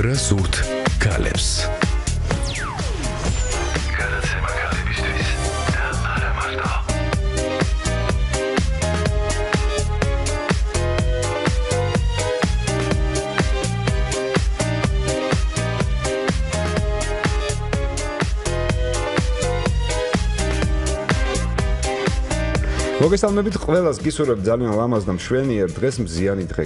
რასურთ კალებს მოგესალმებით ყველას გისურვებ ძალიან ლამაზ და მშვენიერ დღეს მზიანი დღე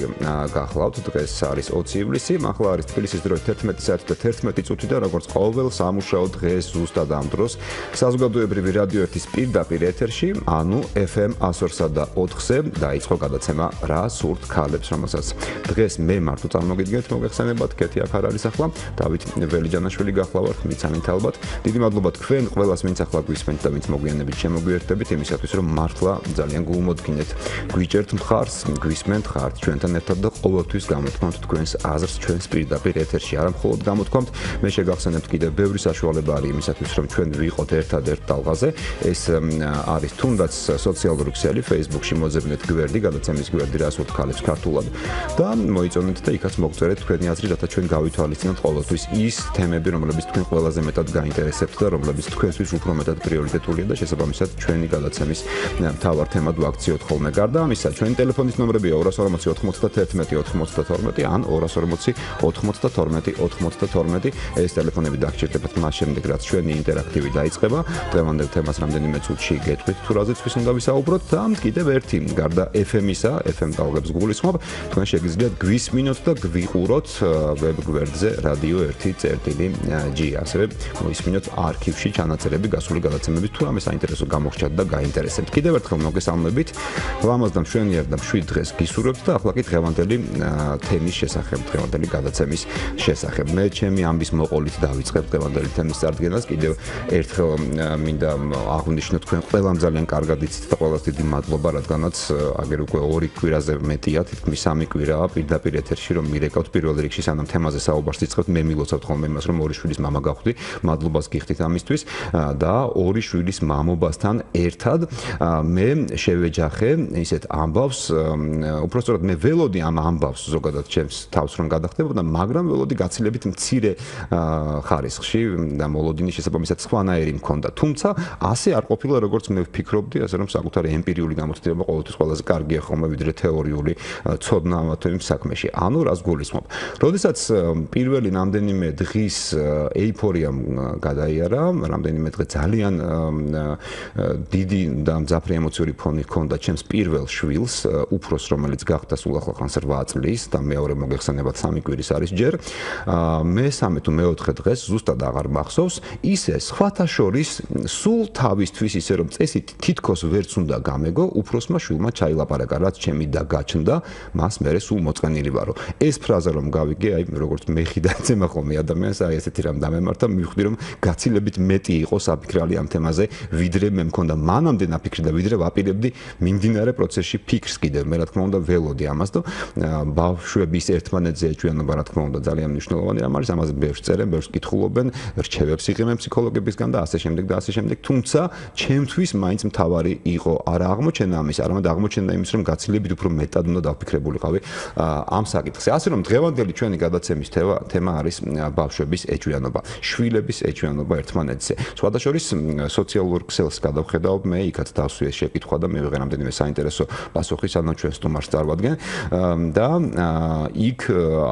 გახლავთ. დღეს არის 20 ივლისი ახლა არის თბილისის დრო 11 საათი და 11 წუთი და როგორც ყოველ სამუშაო დღეს ზუსტად ამ დროს საზოგადოებრივი რადიო 1-ის პირდაპირ ეთერში ანუ FM 102-სა და 4-ზე დაიწყო გადაცემა რა სურთ ქალებს რომელსაც დღეს მე მარტო წარმოგიდგენთ მოგეხსენებათ კეთი აქ არ არის ახლა დავით ველიჯანაშვილი გახლავართ მიცანით ალბათ დიდი მადლობა თქვენ ყველას ვინც ახლა გვისმენთ და ვინც მოგვიანებით შემოგვიერთებით იმისათვის რომ მართლა ძალიან გულმოდგინეთ. გვიჭერთ მხარს, გვისმენთ ხართ ჩვენთან ერთად და ყოველთვის გამოთქვამთ თქვენს აზრს ჩვენს პირდაპირ ეთერში. არა მხოლოდ გამოთქვამთ, მე შეგახსენებთ კიდევ ბევრი საშუალება არის იმისათვის, რომ ჩვენ ვიყოთ ერთადერთ ტალღაზე. ეს არის თუნდაც სოციალური ქსელი Facebook-ში მოძებნეთ გვერდი, გადაცემის გვერდი რას ვთქვათ ქალებს ქართულად და მოიწონეთ და იქაც მოგწერეთ თქვენი აზრი, რათა ჩვენ გავითვალისწინოთ ყოველთვის ის თემები, რომლებიც თქვენ ყველაზე მეტად გაინტერესებთ და რომლებიც თქვენთვის უფრო მეტად პრიორიტეტულია და შესაბამისად ჩვენი გადაცემის მთავარ თემად ვაქციოთ ხოლმე. გარდა ამისა, ჩვენი ტელეფონის ნომრებია 240 91 92 ან 240 92 92. ეს ტელეფონები დაგჭირდებათ მას შემდეგ, რაც ჩვენი ინტერაქტივი დაიწყება. დღევანდელ თემას რამდენიმე წუთში გეტყვით თუ რაზეც ვის უნდა ვისაუბროთ და კიდევ ერთი, გარდა FM-ისა, FM ტალღებს გულისხმობ, თქვენ შეგიძლიათ გვისმინოთ და გვიყუროთ ვებ გვერდზე radio 1.g. ასევე მოისმინოთ არქივში ჩანაწერები გასული გადაცემების თუ რამე საინტერესო გამოგჩათ და გაინტერესებთ. კიდევ ერთხელ მოგესალმებით. ლამაზდამ შვენიერდამ 7 დღეს გისურვებთ და ახლა კი დღევანდელი თემის შესახებ, დღევანდელი გადაცემის შესახებ. მე ჩემი ამბის მოყოლით დავიწყებ დღევანდელი თემის წარდგენას. კიდევ ერთხელ მინდა აღვნიშნო თქვენ ყველამ ძალიან კარგად იცით და ყველას დიდი მადლობა, რადგანაც აგერ უკვე ორი კვირაზე მეტია, თითქმის სამი კვირაა პირდაპირ ეთერში რომ მირეკავთ პირველ რიგში სანამ თემაზე საუბარს იწყებთ, მე მილოცავთ ხოლმე იმას, რომ ორი შვილის მამა გავხდი. მადლობას გიხდით ამისთვის და ორი შვილის მამობასთან ერთად მე შევეჯახე, ისეთ ამბავს, უпростоრად მე ველოდი ამ ამბავს ზოგადად ჩემს თავს რომ გადახდებოდა, მაგრამ ველოდი გაცილებით მცირე ხარისხში და მოლოდინი შესაბამისად სხვანაირი მქონდა. თუმცა ასე არ ყოფილა როგორც მე ვფიქრობდი, ასე რომ საკუთარი ემპირიული გამოცდილება ყოველთვის ყველაზე კარგია ხოლმე ვიდრე თეორიული ცოდნა ამათოიმ საქმეში. ანუ რას გულისხმობ? როდესაც პირველი რამდენიმე დღის ეიფორიამ გადაიარა, რამდენიმე დღე ძალიან დიდი და მძაფრი ემოცია ემოციური ფონი ჰქონდა ჩემს პირველ შვილს, უფროს, რომელიც გახდა სულ ახლა ხანს 8 წლის და მეორე მოგეხსენებათ სამი კვირის არის ჯერ. მე სამე თუ მეოთხე დღეს ზუსტად აღარ მახსოვს, ისე სხვათა შორის სულ თავისთვის ისე რომ წესით თითქოს ვერც უნდა გამეგო, უფროსმა შვილმა ჩაილაპარაკა, რაც ჩემი და გაჩნდა, მას მე სულ მოწყენილი ვარო. ეს ფრაზა რომ გავიგე, აი როგორც მეხი და ეცემა ხოლმე ადამიანს, აი ესეთი რამ დამემართა, მივხვდი რომ გაცილებით მეტი იყო საფიქრალი ამ თემაზე, ვიდრე მე მქონდა მანამდე ნაფიქრი და ვიდრე ვაპირებდი მიმდინარე პროცესში ფიქრს კიდევ. მე რა თქმა უნდა ველოდი ამას და ბავშვების ერთმანეთზე ეჭვიანობა რა თქმა უნდა ძალიან მნიშვნელოვანი რამ არის ამაზე ბევრს წერენ ბევრს კითხულობენ რჩევებს იღებენ ფსიქოლოგებისგან და ასე შემდეგ და ასე შემდეგ თუმცა ჩემთვის მაინც მთავარი იყო არა აღმოჩენა ამის არამედ აღმოჩენა იმის რომ გაცილებით უფრო მეტად უნდა დაფიქრებულიყავი ამ საკითხზე. ასე რომ დღევანდელი ჩვენი გადაცემის თემა არის ბავშვების ეჭვიანობა შვილების ეჭვიანობა ერთმანეთზე. სხვადასხვა სოციალურ ქსელს გადავხედავ მე იქაც დასვი შეკითხვა და მე ვიღე რამდენიმე საინტერესო პასუხი სანამ ჩვენ სტუმარს წარვადგენ და იქ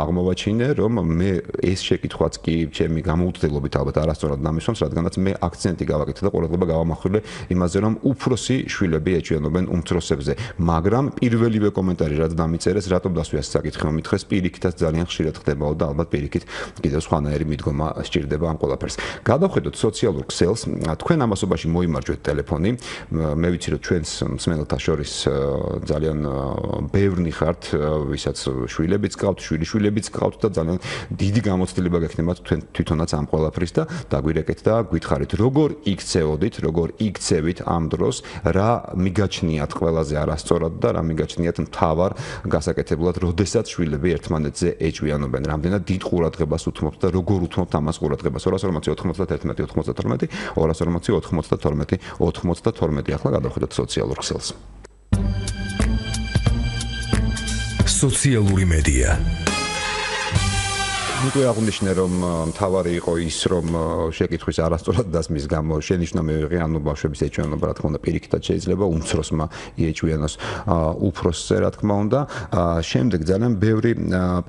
აღმოვაჩინე რომ მე ეს შეკითხვაც კი ჩემი გამოუცდელობით ალბათ არასწორად დამისვამს რადგანაც მე აქცენტი გავაკეთე და ყურადღება გავამახვილე იმაზე რომ უფროსი შვილები ეჩვენობენ უმცროსებზე. მაგრამ პირველივე კომენტარი რაც დამიწერეს რატომ დასვი ეს საკითხი მომითხეს პირიქითაც ძალიან ხშირად ხდებაო და ალბათ პირიქით კიდევ სხვანაირი მიდგომა სჭირდება ამ ყველაფერს. გადავხედოთ სოციალურ ქსელს. თქვენ ამასობაში მოიმარჯვეთ ტელეფონი. მე ვიცი რომ ჩვენს მსმენელთა შორის ძალიან ბევრნი ხართ, ვისაც შვილებიც გყავთ, შვილიშვილებიც გყავთ და ძალიან დიდი გამოცდილება გექნებათ თვითონაც ამ ყველაფრის და დაგვირეკეთ და გითხარით, როგორ იქცეოდით, როგორ იქცევით ამ დროს, რა მიგაჩნიათ ყველაზე არასწორად და რა მიგაჩნიათ მთავარ გასაკეთებლად, როდესაც შვილები ერთმანეთზე ეჭვიანობენ, რამდენად დიდ ყურადღებას უთმობთ და როგორ უთმობთ ამას ყურადღებას 240 91 92 240 92 92 ახლა გადავხედოთ სოციალურ ქსელს. სოციალური მედია უკვე აღნიშნე რომ თავარი იყო ის რომ შეკითხვის არასწორად დასმის გამო შენიშნა მე ვიღე ანუ ბავშვების ეჭვიანობა რა თქმა უნდა პირიქითაც შეიძლება უმცროსმა იეჭვიანოს უფროსზე რა თქმა უნდა. შემდეგ ძალიან ბევრი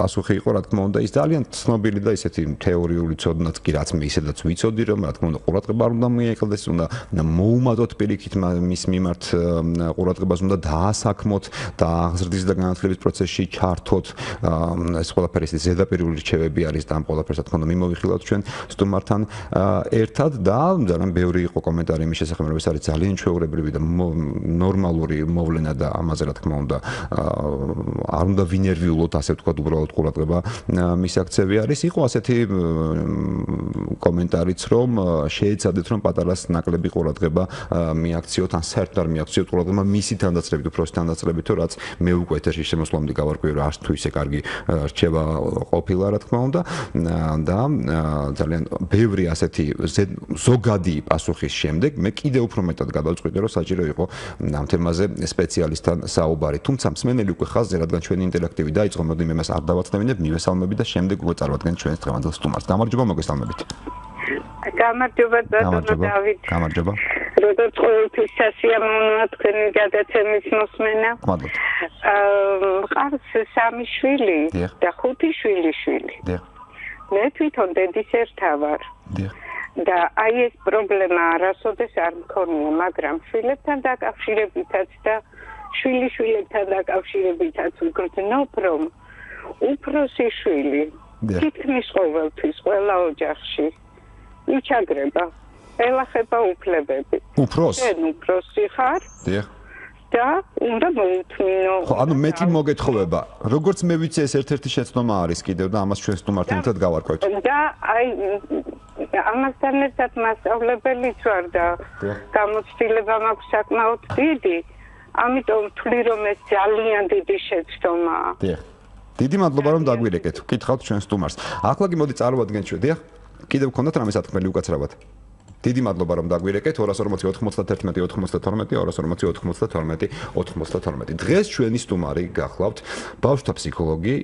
პასუხი იყო რა თქმა უნდა ის ძალიან ცნობილი და ისეთი თეორიული ცოდნაც კი რაც მე ისედაც ვიცოდი რომ რა თქმა უნდა ყურადღება უნდა მიეყოლდეს უნდა მოუმატოთ პირიქით მის მიმართ ყურადღებას უნდა დაასაქმოთ და აღზრდის და განათლების პროცესში ჩართოთ ეს ყველაფერი ის ზედაპირული რჩევები არის და ამ ყველაფერს რა თქმა უნდა მიმოვიხილავთ ჩვენ სტუმართან ერთად და ძალიან ბევრი იყო კომენტარი იმის შესახებ რომ ეს არის ძალიან ჩვეულებრივი და ნორმალური მოვლენა და ამაზე რა თქმა უნდა არ უნდა ვინერვიულოთ ასე ვთქვათ უბრალოდ ყურადღება. მისაქცევი არის იყო ასეთი კომენტარიც რომ შეეცადეთ რომ პატარას ნაკლები ყურადღება მიაქციოთ ან საერთოდ არ მიაქციოთ ყურადღება მისი თანდაცრებით უფრო თანდაცრებით თუ რაც მე უკვე ეთერში შემოსვლამდე გავარკვევი რომ არც თუ ისე კარგი რჩევა ყოფილა რა თქმა უნდა და ძალიან ბევრი ასეთი ზოგადი პასუხის შემდეგ მე კიდე უფრო მეტად გადავწყვიტე რომ საჭირო იყო ამ თემაზე სპეციალისტთან საუბარი. თუმცა მსმენელი უკვე ხაზზე რადგან ჩვენი ინტერაქტივი დაიწყო მოდი მე მას არ დავაცნევინებ მივესალმები და შემდეგ უკვე წარვადგენ ჩვენს დღევანდელ სტუმარს. გამარჯობა მოგესალმებით გამარჯობა დავით გამარჯობა. როგორც ყოველთვის სასიამოვნოა თქვენი გადაცემის მოსმენა. მადლობა აა ყავს სამი შვილი და ხუთი შვილი შვილი. დიახ. მე თვითონ დედის ერთა ვარ. და აი ეს პრობლემა არასოდეს არ მქონია, მაგრამ შვილებთან დაკავშირებითაც და შვილიშვილებთან დაკავშირებითაც ვგრძნობ, რომ უფროსი შვილი თითქმის ყოველთვის ყველა ოჯახში იჩაგრება. ელახება უფლებები. უფროს? შენ უფროსი ხარ? დიახ. და უნდა მოუთმინო. ხო, ანუ მეტი მოგეთხოვება. როგორც მე ვიცი, ეს ერთ-ერთი შეცდომა არის კიდევ და ამას ჩვენ სტუმართან ერთად გავარკვევთ. და აი ამასთან ერთად მასწავლებელიც ვარ და გამოცდილება მაქვს საკმაოდ დიდი. ამიტომ ვთვლი რომ ეს ძალიან დიდი შეცდომაა. დიახ. დიდი მადლობა რომ დაგვირეკეთ. ვკითხავთ ჩვენ სტუმარს. ახლა კი მოდი წარვადგენ ჩვენ, დიახ. კიდევ გქონდათ რამე სათქმელი უკაცრავად? დიდი მადლობა რომ დაგვირეკეთ. 240 91 92 240 92 92 დღეს ჩვენი სტუმარი გახლავთ ბავშვთა ფსიქოლოგი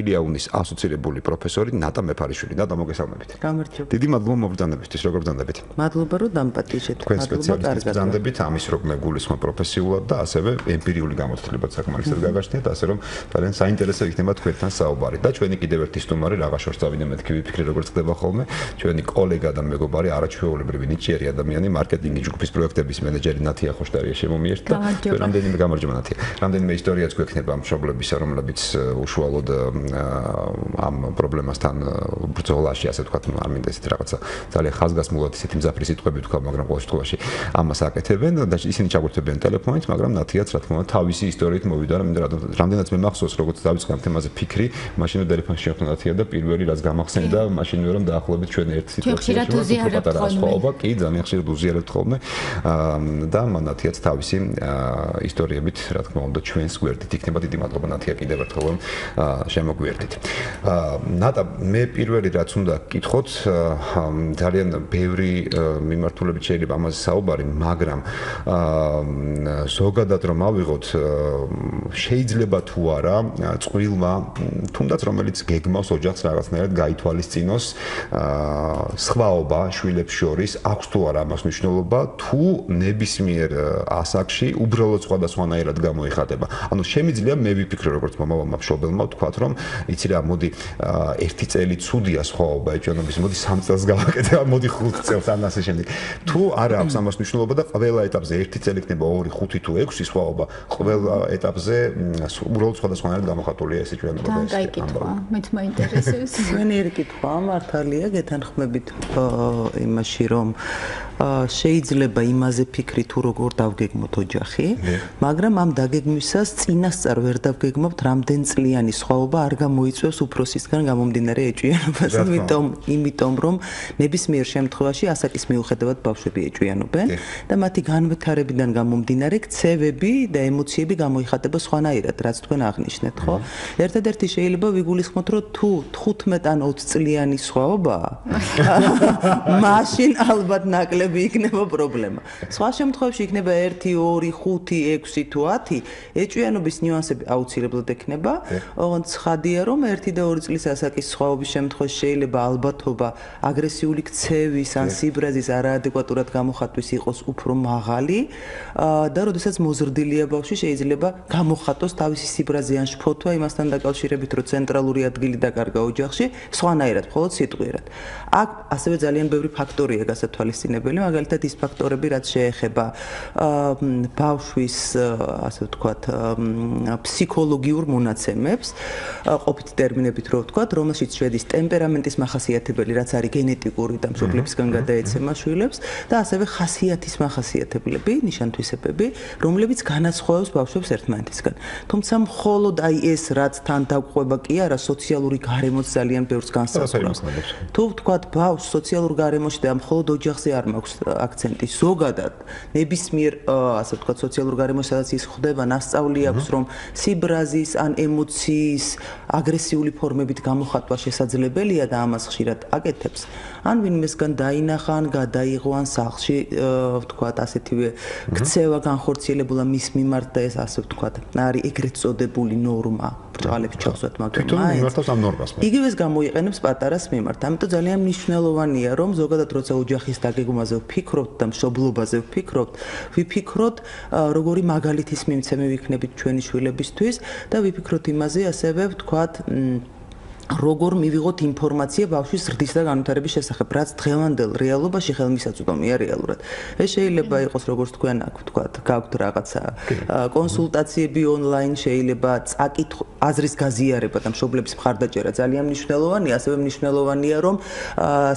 ილიაუნის ასოცირებული პროფესორი ნატა მეფარიშვილი. ნატა მოგესალმებით. გამარჯობა. დიდი მადლობა მოგბრძანებისთვის როგორ ბრძანდებით მადლობა რომ დამპატიჟეთ. თქვენ სპეციალისტებს ბრძანდებით ამის რომ მეგულისხმო პროფესიულად და ასევე ემპირიული გამოცდილებაც საკმარისად გაგაჩნიათ ასე რომ ძალიან საინტერესო იქნება თქვენთან საუბარი. და ჩვენი კიდევ ერთი სტუმარი რაღა შორს წავიდე მეთქი ვიფიქრე როგორ ხდება ხოლმე ჩვენი კოლეგა და მეგობარი არაჩვე ჩვეულებრივი ნიჭიერი ადამიანი, მარკეტინგის ჯგუფის პროექტების მენეჯერი ნათია ხოშტარია შემომიერთა. რამდენიმე გამარჯობა ნათია. რამდენიმე ისტორიაც გვექნება ამ შობლებისა, რომლებიც უშუალოდ ამ პრობლემასთან ბრძოლაში, ასე ვთქვათ, არ მინდა ისეთ რაღაცა ძალიან ხაზგასმულად ისეთი მზაფრი სიტყვები თქვა, მაგრამ ყოველ შემთხვევაში ამას აკეთებენ და ისინი ჩაგურთებიან ტელეფონით, მაგრამ ნათიაც რა თქმა უნდა თავისი ისტორიით მოვიდა, რომ მინდა რამდენად მე მახსოვს, როგორც დავიწყე ამ თემაზე ფიქრი, მაშინ ტელეფონში შეხვდა ნათია და პირველი რაც გამახსენდა, მაშინ რომ დაახლოებით ჩვენ ერთ სიტუაციაში ვართ, პატარა სხვაობა, კი, ძალიან ხშირად უზიარებთ ხოლმე. და მანათიაც თავისი ისტორიებით, რა თქმა უნდა, ჩვენს გვერდით იქნება დიდი მადლობა ნათია კიდევ ერთხელ რომ შემოგვერდით. ნატა, მე პირველი რაც უნდა გკითხოთ, ძალიან ბევრი მიმართულებით შეიძლება ამაზე საუბარი, მაგრამ ზოგადად რომ ავიღოთ, შეიძლება თუ არა, წვილმა, თუნდაც რომელიც გეგმავს ოჯახს რაღაცნაირად გაითვალისწინოს სხვაობა შვილებს შორის აქვს თუ არა ამას მნიშვნელობა თუ ნებისმიერ ასაკში უბრალოდ სხვადასხვანაირად გამოიხატება. ანუ შემიძლია მე ვიფიქრე როგორც მომავალმა მშობელმა ვთქვათ რომ იცი რა მოდი ერთი წელი ცუდია სხვაობა ეჭვენობის მოდი სამ წელს გავაკეთებ მოდი ხუთ წელს ან ასე შემდეგ. თუ არა აქვს ამას მნიშვნელობა და ყველა ეტაპზე ერთი წელი იქნება 2 5 თუ 6 სხვაობა ყველა ეტაპზე უბრალოდ სხვადასხვანაირად გამოხატულია ეს ეჭვენობა და ეს. და კითხვა მეც მაინტერესებს. მენი ერთი კითხვა მართალია გეთანხმებით იმაში რომ შეიძლება იმაზე ფიქრი თუ როგორ დავგეგმოთ ოჯახი, მაგრამ ამ დაგეგმვისას წინასწარ ვერ დავგეგმოთ რამდენ წლიანი სხვაობა არ გამოიწვევს უფროსისგან გამომდინარე ეჭვიანობას, იმიტომ იმიტომ რომ ნებისმიერ შემთხვევაში ასაკის მიუხედავად ბავშვები ეჭვიანობენ და მათი განვითარებიდან გამომდინარე ქცევები და ემოციები გამოიხატება სხვანაირად, რაც თქვენ აღნიშნეთ, ხო? ერთადერთი შეიძლება ვიგულისხმოთ, რომ თუ 15 ან 20 წლიანი სხვაობაა, მას მაშინ ალბათ ნაკლები იქნება პრობლემა. სხვა შემთხვევაში იქნება 1, 2, 5, 6 თუ 10, ეჭვიანობის ნიუანსები აუცილებლად ექნება. ოღონდ ცხადია, რომ 1 და 2 წლის ასაკის სხვაობის შემთხვევაში შეიძლება ალბათობა აგრესიული ქცევის ან სიბრაზის არაადეკვატურად გამოხატვის იყოს უფრო მაღალი და როდესაც მოზრდილია ბავშვი შეიძლება გამოხატოს თავისი სიბრაზე ან შფოთვა იმასთან დაკავშირებით, რომ ცენტრალური ადგილი დაკარგა ოჯახში, სხვანაირად, მხოლოდ სიტყვიერად. აქ ასევე ძალიან ბევრი ფაქტორია გასათვალისწინებელი, მაგალითად ის ფაქტორები, რაც შეეხება ბავშვის, ასე ვთქვათ, ფსიქოლოგიურ მონაცემებს, ყოფით ტერმინებით რო ვთქვათ, რომელშიც შედის ტემპერამენტის მახასიათებელი, რაც არის გენეტიკური და მშობლებისგან გადაეცემა შვილებს და ასევე ხასიათის მახასიათებლები, ნიშანთვისებები, რომლებიც განასხვავებს ბავშვებს ერთმანეთისგან. თუმცა მხოლოდ აი ეს რაც თან დაგყვება კი არა, სოციალური გარემოც ძალიან ბევრს განსაზღვრავს. თუ ვთქვათ, ბავშვს სოციალურ გარემოში და მხოლოდ ოჯახზე არ მაქვს აქცენტი, ზოგადად ნებისმიერ ასე ვთქვათ, სოციალურ გარემოში სადაც ის ხდება, ნასწავლი აქვს, რომ სიბრაზის ან ემოციის აგრესიული ფორმებით გამოხატვა შესაძლებელია და ამას ხშირად აკეთებს. ან ვინმესგან დაინახა ან გადაიღო ან სახლში ვთქვათ ასეთივე ქცევა განხორციელებულა მის მიმართ და ეს ასე ვთქვათ არის ეგრეთ წოდებული ნორმა ბრალებს ჩავსვათ მაგრამ თვითონ მიმართავს ამ ნორმას იგივეს გამოიყენებს პატარას მიმართ. ამიტომ ძალიან მნიშვნელოვანია რომ ზოგადად როცა ოჯახის დაგეგმვაზე ვფიქრობთ და მშობლობაზე ვფიქრობთ ვიფიქროთ როგორი მაგალითის მიმცემი ვიქნებით ჩვენი შვილებისთვის და ვიფიქროთ იმაზე ასევე ვთქვათ როგორ მივიღოთ ინფორმაცია ბავშვის ზრდის და განვითარების შესახებ, რაც დღევანდელ რეალობაში ხელმისაწვდომია რეალურად. ეს შეიძლება იყოს როგორც თქვენ აქ ვთქვათ, გაქვთ რაღაცა კონსულტაციები ონლაინ, შეიძლება წაკითხ აზრის გაზიარება და მშობლების მხარდაჭერა ძალიან მნიშვნელოვანია, ასევე მნიშვნელოვანია, რომ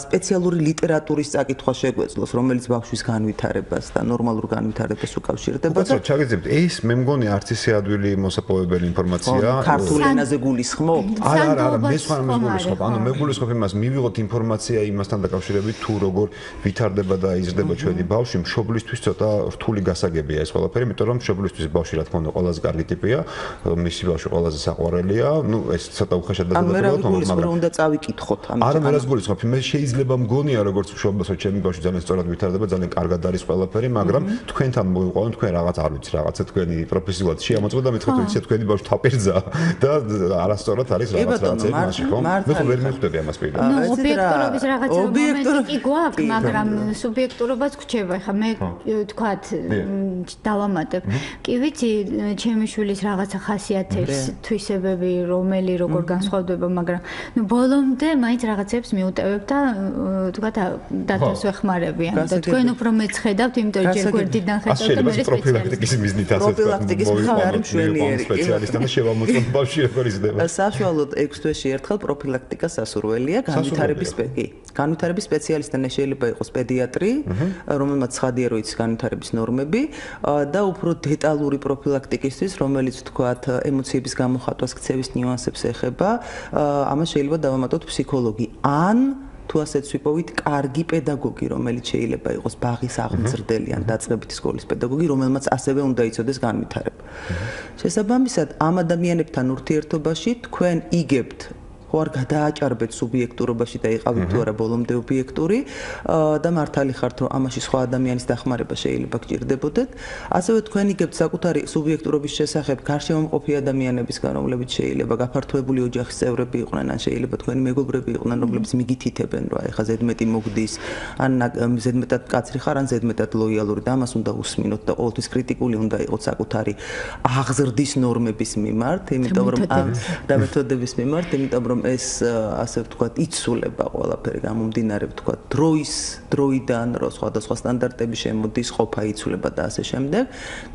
სპეციალური ლიტერატურის წაკითხვა შეგვეძლოს, რომელიც ბავშვის განვითარებას და ნორმალურ განვითარებას უკავშირდება. უბრალოდ ჩაგეძებთ, ეს მე მგონი არც ისე ადვილი მოსაპოვებელი ინფორმაცია. ქართულ ენაზე გულისხმობთ? არა, არა, არა, მე სხვა ამის გულისხმობ. ანუ მე გულისხმობ იმას, მივიღოთ ინფორმაცია იმასთან დაკავშირებით, თუ როგორ ვითარდება და იზრდება ჩვენი ბავშვი, მშობლისთვის ცოტა რთული გასაგებია ეს ყველაფერი, იმიტომ რომ მშობლისთვის ბავშვი რა თქმა უნდა ყველაზე კარგი ტიპია, მისი ბავშვი ყველაზე საყვარელია. ნუ ეს ცოტა უხეშად დაგვრჩება, მაგრამ უნდა წავიკითხოთ ამის. არა, მე რას გულისხმობ, მე შეიძლება მგონია როგორც მშობლოს, რომ ჩემი ბავშვი ძალიან სწორად ვითარდება, ძალიან კარგად არის ყველაფერი, მაგრამ თქვენთან მოიყვანო თქვენ რაღაც არ ვიცი, რაღაცა თქვენი პროფესიულად შეამოწმოთ და მეთქოთ ვიცი თქვენი ბავშვი თაპირზა და არასწორად არის რაღაც რაღაცა მაშინ ხო? მე ხო ვერ მეხვდები ამას პირდაპირ. ნუ ობიექტურობის რაღაცა მომენტი კი გვაქვს, მაგრამ სუბიექტურობაც გრჩება. ხა მე თქვათ დავამატებ. კი ვიცი, ჩემი შვილის რაღაცა ხასიათებს, თვისებები, რომელი როგორ განსხვავდება, მაგრამ ნუ ბოლომდე მაინც რაღაცებს მიუტევებ და თქვათ დათოს ვეხმარებიან და თქვენ უფრო მეცხედავთ, იმიტომ რომ ჯერ გვერდიდან ხედავთ და მე პროფილაქტიკის მიზნით ასე თქვა. პროფილაქტიკის მიღება არის მშვენიერი. სპეციალისტთან შევამოწმოთ ბავშვი როგორ იზრდება. საშუალოდ 6 თვეში ერთხელ პროფილაქტიკა სასურველია. განვითარების კი განვითარების სპეციალისტთან შეიძლება იყოს პედიატრი რომელმაც ცხადია რომ იცის განვითარების ნორმები. და უფრო დეტალური პროფილაქტიკისთვის რომელიც თქვათ ემოციების გამოხატვას ქცევის ნიუანსებს ეხება ამას შეიძლება დავამატოთ ფსიქოლოგი. ან თუ ასეც ვიპოვით კარგი პედაგოგი რომელიც შეიძლება იყოს ბაღის აღმზრდელი ან დაწყებითი სკოლის პედაგოგი რომელმაც ასევე უნდა იცოდეს განვითარება. შესაბამისად ამ ადამიანებთან ურთიერთობაში თქვენ იგებთ ხო არ გადააჭარბეთ სუბიექტურობაში და იყავით თუ არა ბოლომდე ობიექტური და მართალი ხართ რომ ამაში სხვა ადამიანის დახმარება შეიძლება გჭირდებოდეთ. ასევე თქვენ იგებთ საკუთარი სუბიექტურობის შესახებ გარშემოყოფი ადამიანებისგან რომლებიც შეიძლება გაფართოებული ოჯახის წევრები იყვნენ ან შეიძლება თქვენი მეგობრები იყვნენ რომლებიც მიგითითებენ რომ ეხა ზედმეტი მოგდის ან ზედმეტად კაცრი ხარ ან ზედმეტად ლოიალური და ამას უნდა უსმინოთ და ყოველთვის კრიტიკული უნდა იყოს საკუთარი აღზრდის ნორმების მიმართ იმიტომ რომ და მეთოდების მიმართ იმიტომ რომ რომ ეს ასე ვთქვათ, იცულება ყველაფერი გამომდინარე ვთქვათ დროის დროიდან, რომ სხვადასხვა სტანდარტები შემოდის, ყოფა იცულება და ასე შემდეგ.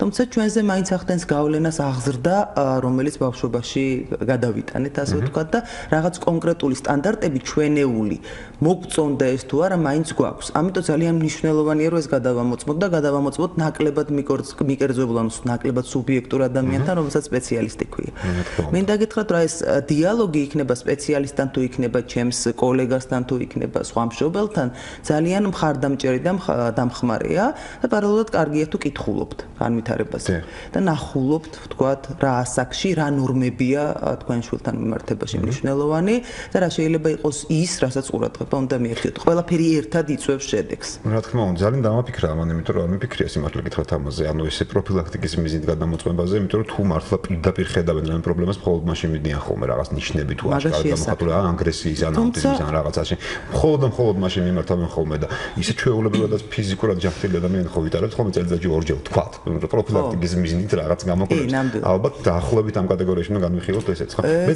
თუმცა ჩვენზე მაინც ახდენს გავლენას აღზრდა, რომელიც ბავშვობაში გადავიტანეთ, ასე ვთქვათ და რაღაც კონკრეტული სტანდარტები ჩვენეული მოგწონდა ეს თუ არა, მაინც გვაქვს. ამიტომ ძალიან მნიშვნელოვანია, რომ ეს გადავამოწმოთ და გადავამოწმოთ ნაკლებად მიკერძებულ ანუ ნაკლებად სუბიექტურ ადამიანთან, რომელსაც სპეციალისტი ქვია. მინდა გითხრათ, რომ ეს დიალოგი იქნება სპეციალისტთან თუ იქნება ჩემს კოლეგასთან თუ იქნება სხვა მშობელთან ძალიან მხარდამჭერი და დამხმარეა და პარალელურად კარგია თუ კითხულობთ განვითარებაზე და ნახულობთ თქვათ რა ასაკში რა ნორმებია თქვენ შვილთან მიმართებაში მნიშვნელოვანი და რა შეიძლება იყოს ის რასაც ყურადღება უნდა მიექციოთ ყველაფერი ერთად იწევს შედეგს. რა თქმა უნდა ძალიან დამაფიქრა ამან იმიტომ რომ არ მიფიქრია სიმართლე გითხრათ ამაზე. ანუ ესე პროფილაქტიკის მიზნით გადამოწმებაზე იმიტომ რომ თუ მართლა პირდაპირ ხედავენ რა პრობლემას მხოლოდ მაშინ მიდიან ხოლმე რაღაც ნიშნები თუ აშკარად გამოხატული რა აგრესიის ან აუტიზმის ან რაღაცაში. მხოლოდ მხოლოდ მაშინ მიმართავენ ხოლმე და ისე ჩვეულებრივადაც ფიზიკურად ჯანმრთელი ადამიანი ხო ვიტარებთ ხოლმე წელიწადში ორჯერ თქვა პროფილაქტიკის მიზნით რაღაც გამოკლებს ალბათ დაახლოებით ამ კატეგორიაში უნდა განვიხილოთ ესეც ხო? მე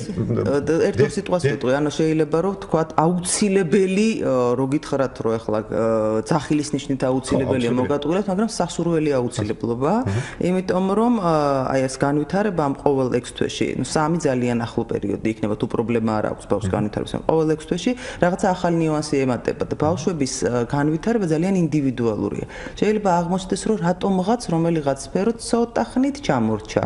ერთ სიტყვას ვიტყვი ანუ შეიძლება რომ თქვა აუცილებელი რო გითხრათ რომ ეხლა ძახილის ნიშნით აუცილებელია მოგატყურეთ მაგრამ სასურველი აუცილებლობა. იმიტომ რომ აი ეს განვითარება ამ ყოველ 6 თვეში ნუ სამი ძალიან ახლო პერიოდი იქნება თუ პრობლემა არ აქვს ბავშვს განვითარებას ყოველ 6 თვეში რაღაცა ახალი ნიუანსი ემატება და ბავშვების განვითარება ძალიან ინდივიდუალურია. შეიძლება აღმოჩნდეს რომ რატომღაც რომელიღაც եղած Բերուցո տախնիտ չամուրջա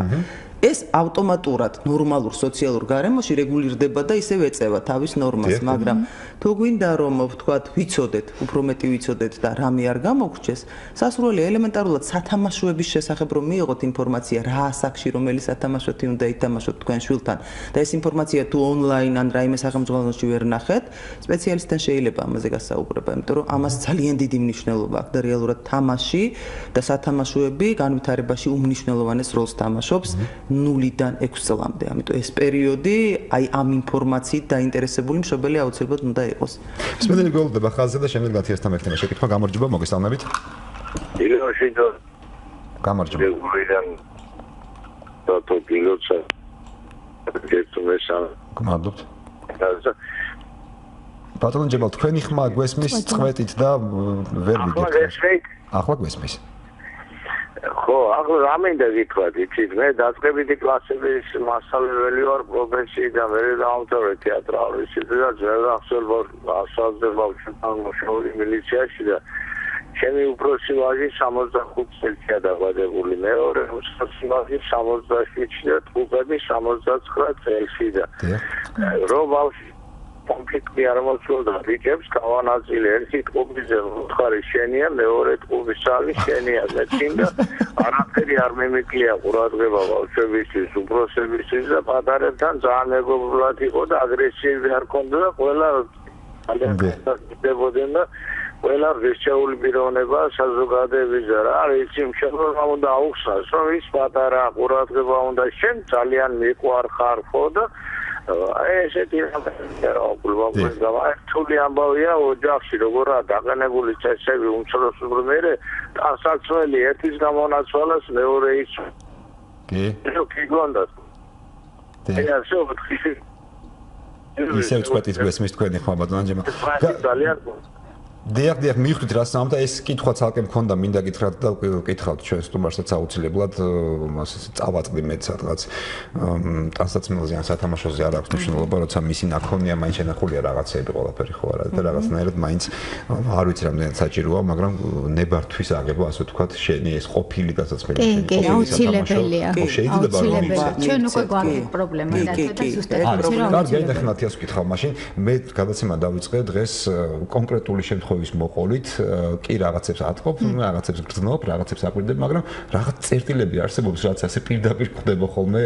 ეს ავტომატურად ნორმალურ სოციალურ გარემოში რეგულირდება და ისევ ეწევა თავის ნორმას, მაგრამ თუ გვინდა რომ ვთქვათ, ვიცოდეთ, უფრო მეტი ვიცოდეთ და რამე არ გამოგრჩეს, სასურველი ელემენტარულად სათამაშოების შესახებ რომ მიიღოთ ინფორმაცია რა ასაკში რომელი სათამაშოთი უნდა ითამაშოთ თქვენ შვილთან და ეს ინფორმაცია თუ ონლაინ ან რაიმე სახელმწიფოში ვერ ნახეთ, სპეციალისტთან შეიძლება ამაზე გასაუბრება, იმიტომ რომ ამას ძალიან დიდი მნიშვნელობა აქვს და რეალურად თამაში და სათამაშოები განვითარებაში უმნიშვნელოვანეს როლს თამაშობს. ნულიდან 6 წლამდე. ამიტომ ეს პერიოდი აი ამ ინფორმაციით დაინტერესებული მშობელი აუცილებლად უნდა იყოს. სპეციალური გოლდება ხაზზე და შემდეგ გათიასთან ერთად შეკითხვა გამარჯობა მოგესალმებით. იგივე და გამარჯობა. გურიდან და то პილოტსა გეტუმესა. გმადლობთ. ბატონო ჯებალ თქვენი ხმა გვესმის წვეთით და ვერ ვიგებთ. ახლა გვესმის. ხო, ახლა რამინდა გითხრათ, იცით, მე დაწყებითი კლასების მასწავლებელი ვარ პროფესიიდან, მე დაამთავრე თეატრალური ინსტიტუტი და ძველ ახსოვს, ახსოვს ბავშვთან მუშაობდი მილიციაში და ჩემი უფროსი ვაჟი 65 წელია დაბადებული, მეორე უფროსი ვაჟი 67 და თუბები 79 წელში და რო ბავშვი კონფლიქტი არ მოწოდა რიგებს გავანაწილე ერთი ტყუპიზე მხარი შენია მეორე ტყუპის სალი შენია და წინდა არაფერი არ მემიკლია ყურადღება ბავშვებისთვის უფროსებისთვის და პატარებთან ძალიან მეგობრულად იყო და აგრესიები არ ქონდა და ყველა ძალიან დადებოდნენ და ყველა რჩეული პიროვნება საზოგადოების რა არის იმ შემდგომ უნდა აუხსნას რომ ის პატარა ყურადღება უნდა შენ ძალიან მიყვარხარ ხო და ესეთი პრობლემა გავა. თული ამბავია ოჯახში როგორა დაყენებული წესები უმცროსული მე დასაცველი ერთის გამონაცვალეს მეორე ის. კი. კი გონდა კი ასე ვთქვი ისე ვწყვეტით გვესმის თქვენი ხმა ბატონ ანჯემა ძალიან დიახ, დიახ, მიხვდით რა სამ და ეს კითხვა ცალკე მქონდა, მინდა გითხრათ და კითხავთ ჩვენ სტუმარსაც აუცილებლად, მას წავაწყდი მეც რაღაც ტანსაცმელზე ან სათამაშოზე არ აქვს მნიშვნელობა, როცა მისი ნაკონია მაინც შენახულია რაღაცები ყველაფერი ხო არა და რაღაცნაირად მაინც არ ვიცი რამდენად საჭიროა, მაგრამ ნებართვის აგება, ასე ვთქვათ, შენი ეს ყოფილი ტანსაცმელი შენი. კი, კი, აუცილებელია. შეიძლება რომ ჩვენ უკვე გვაქვს პრობლემა და და ზუსტად ეს რა. კარგი, დაიხნათიას ვკითხავ, მაშინ მე გადაცემა დავიწყე დღეს კონკრეტული შემთხვევა შემთხვევის მოყოლით კი რაღაცებს ატყობ, რაღაცებს გრძნობ, რაღაცებს აკვირდებ, მაგრამ რაღაც წერტილები არსებობს, რაც ასე პირდაპირ ხდება ხოლმე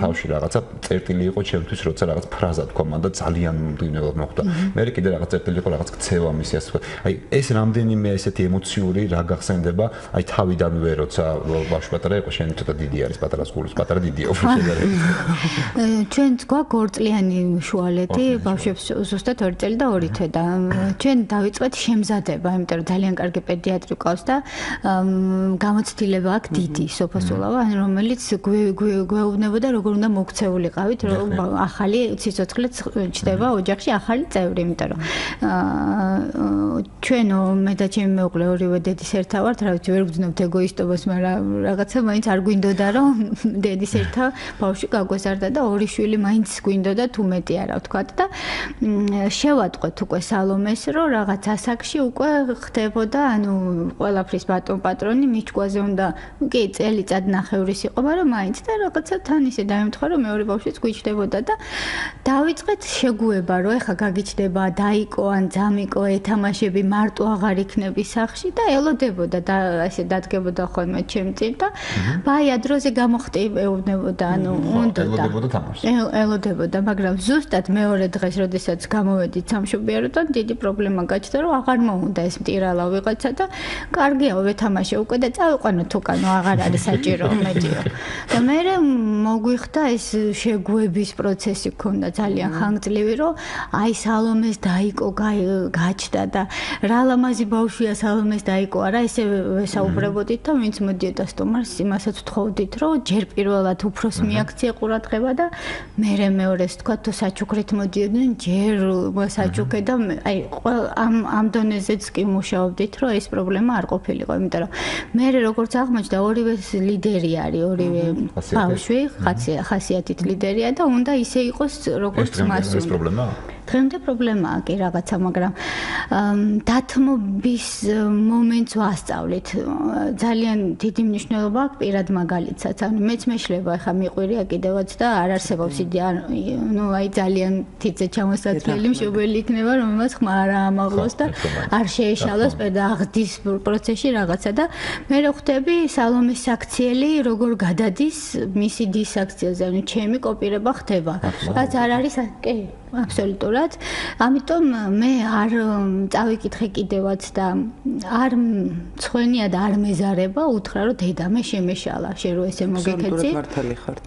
თავში რაღაცა წერტილი იყო ჩემთვის, როცა რაღაც ფრაზა თქვა მან და ძალიან მომდინელად მოხდა. მე კიდე რაღაც წერტილი იყო, რაღაც ქცევა მისი ასე. აი ეს რამდენიმე ესეთი ემოციური რა გახსენდება, აი თავიდანვე როცა ბავშვი პატარა იყო, შენ ცოტა დიდი არის პატარა სკოლის, პატარა დიდია უფრო შეიძლება. ჩვენ თქვა გორწლიანი შუალეთი, ბავშვებს ზუსტად 2 წელი და 2 თვე და ჩვენ დავიწყეთ შემზადება, იმიტომ რომ ძალიან კარგი პედიატრი ყავს და გამოცდილება აქვს დიდი სოფასულავა, რომელიც გვეუბნებოდა როგორ უნდა მოქცეულიყავით, რომ ახალი ციცოცხლე ჩდება ოჯახში ახალი წევრი, იმიტომ რომ ჩვენო მე და ჩემი მეუღლე ორივე დედის ერთა ვართ, რა ვიცი, ვერ გძნობთ ეგოისტობას, მაგრამ რაღაცა მაინც არ გვინდოდა რომ დედის ერთა ბავშვი გაგვეზარდა და ორი შვილი მაინც გვინდოდა თუ მეტი არა ვთქვა და შევატყვეთ უკვე სალომეს რომ რაღაც ასაკ ასაკში უკვე ხდებოდა, ანუ ყველაფრის ბატონ პატრონი მიჩგვაზე უნდა, კი, წელიწად ნახევრის იყო, მაგრამ მაინც და რაღაცა თან ისე დაემთხვა, რომ მეორე ბავშვიც გვიჩდებოდა და დავიწყეთ შეგუება, რომ ეხა გაგიჩდება, დაიკო ან ძამიკო ეთამაშები მარტო აღარ იქნები სახში და ელოდებოდა და ესე დადგებოდა ხოლმე ჩემ წინ და ბაი ადროზე გამოხტიებებოდა, ანუ უნდა და ელოდებოდა თამაშს. ელოდებოდა, მაგრამ ზუსტად მეორე დღეს, როდესაც გამოვედით სამშობიაროდან, დიდი პრობლემა გაჩნდა, რომ აღარ მოუნდა ეს მტირალა ვიღაცა და კარგია ვეთამაშე უკვე და წავიყვანოთ უკან, აღარ არის საჭირო მეტიო. და მე მოგვიხდა ეს შეგუების პროცესი ქონდა ძალიან ხანგრძლივი, რომ აი სალომეს დაიკო გაჩდა და რა ლამაზი ბავშვია სალომეს დაიკო, არა ესე ვესაუბრებოდით და ვინც მოდიოდა სტომარს, იმასაც ვთხოვდით, რომ ჯერ პირველად უფროს მიაქცია ყურადღება და მე მეორეს თქვა თუ საჩუქრით მოდიოდნენ, ჯერ საჩუქე და აი ამ ამ დონეზეც კი მუშაობდით, რომ ეს პრობლემა არ ყოფილიყო, იმიტომ რომ მე როგორც აღმოჩნდა, ორივე ლიდერი არის, ორივე ბავშვი, ხასიათით ლიდერია და უნდა ისე იყოს, როგორც მას უნდა. ეს პრობლემაა? დღემდე პრობლემაა კი რაღაცა, მაგრამ დათმობის მომენტს ვასწავლით. ძალიან დიდი მნიშვნელობა აქვს პირად მაგალითსაც. ანუ მეც მეშლება ხა მიყვირია კიდევაც და არ არსებობს იდეა, ნუ აი ძალიან თითზე ჩამოსაცვლელი მშობელი იქნება, რომელსაც ხმა არ ამაღლოს და არ შეეშალოს პედა აღდის პროცესში რაღაცა და მე რო ხვდები სალომეს საქციელი როგორ გადადის მისი დისაქციაზე, ანუ ჩემი კოპირება ხდება. რაც არ არის კი აბსოლუტურად. ამიტომ მე არ წავიკითხე კიდევაც და არ მცხვენია და არ მეზარება უთხრა რომ დედა მე შემეშალა, შენ რო ესე მოგეკეცი. მართალი ხარ.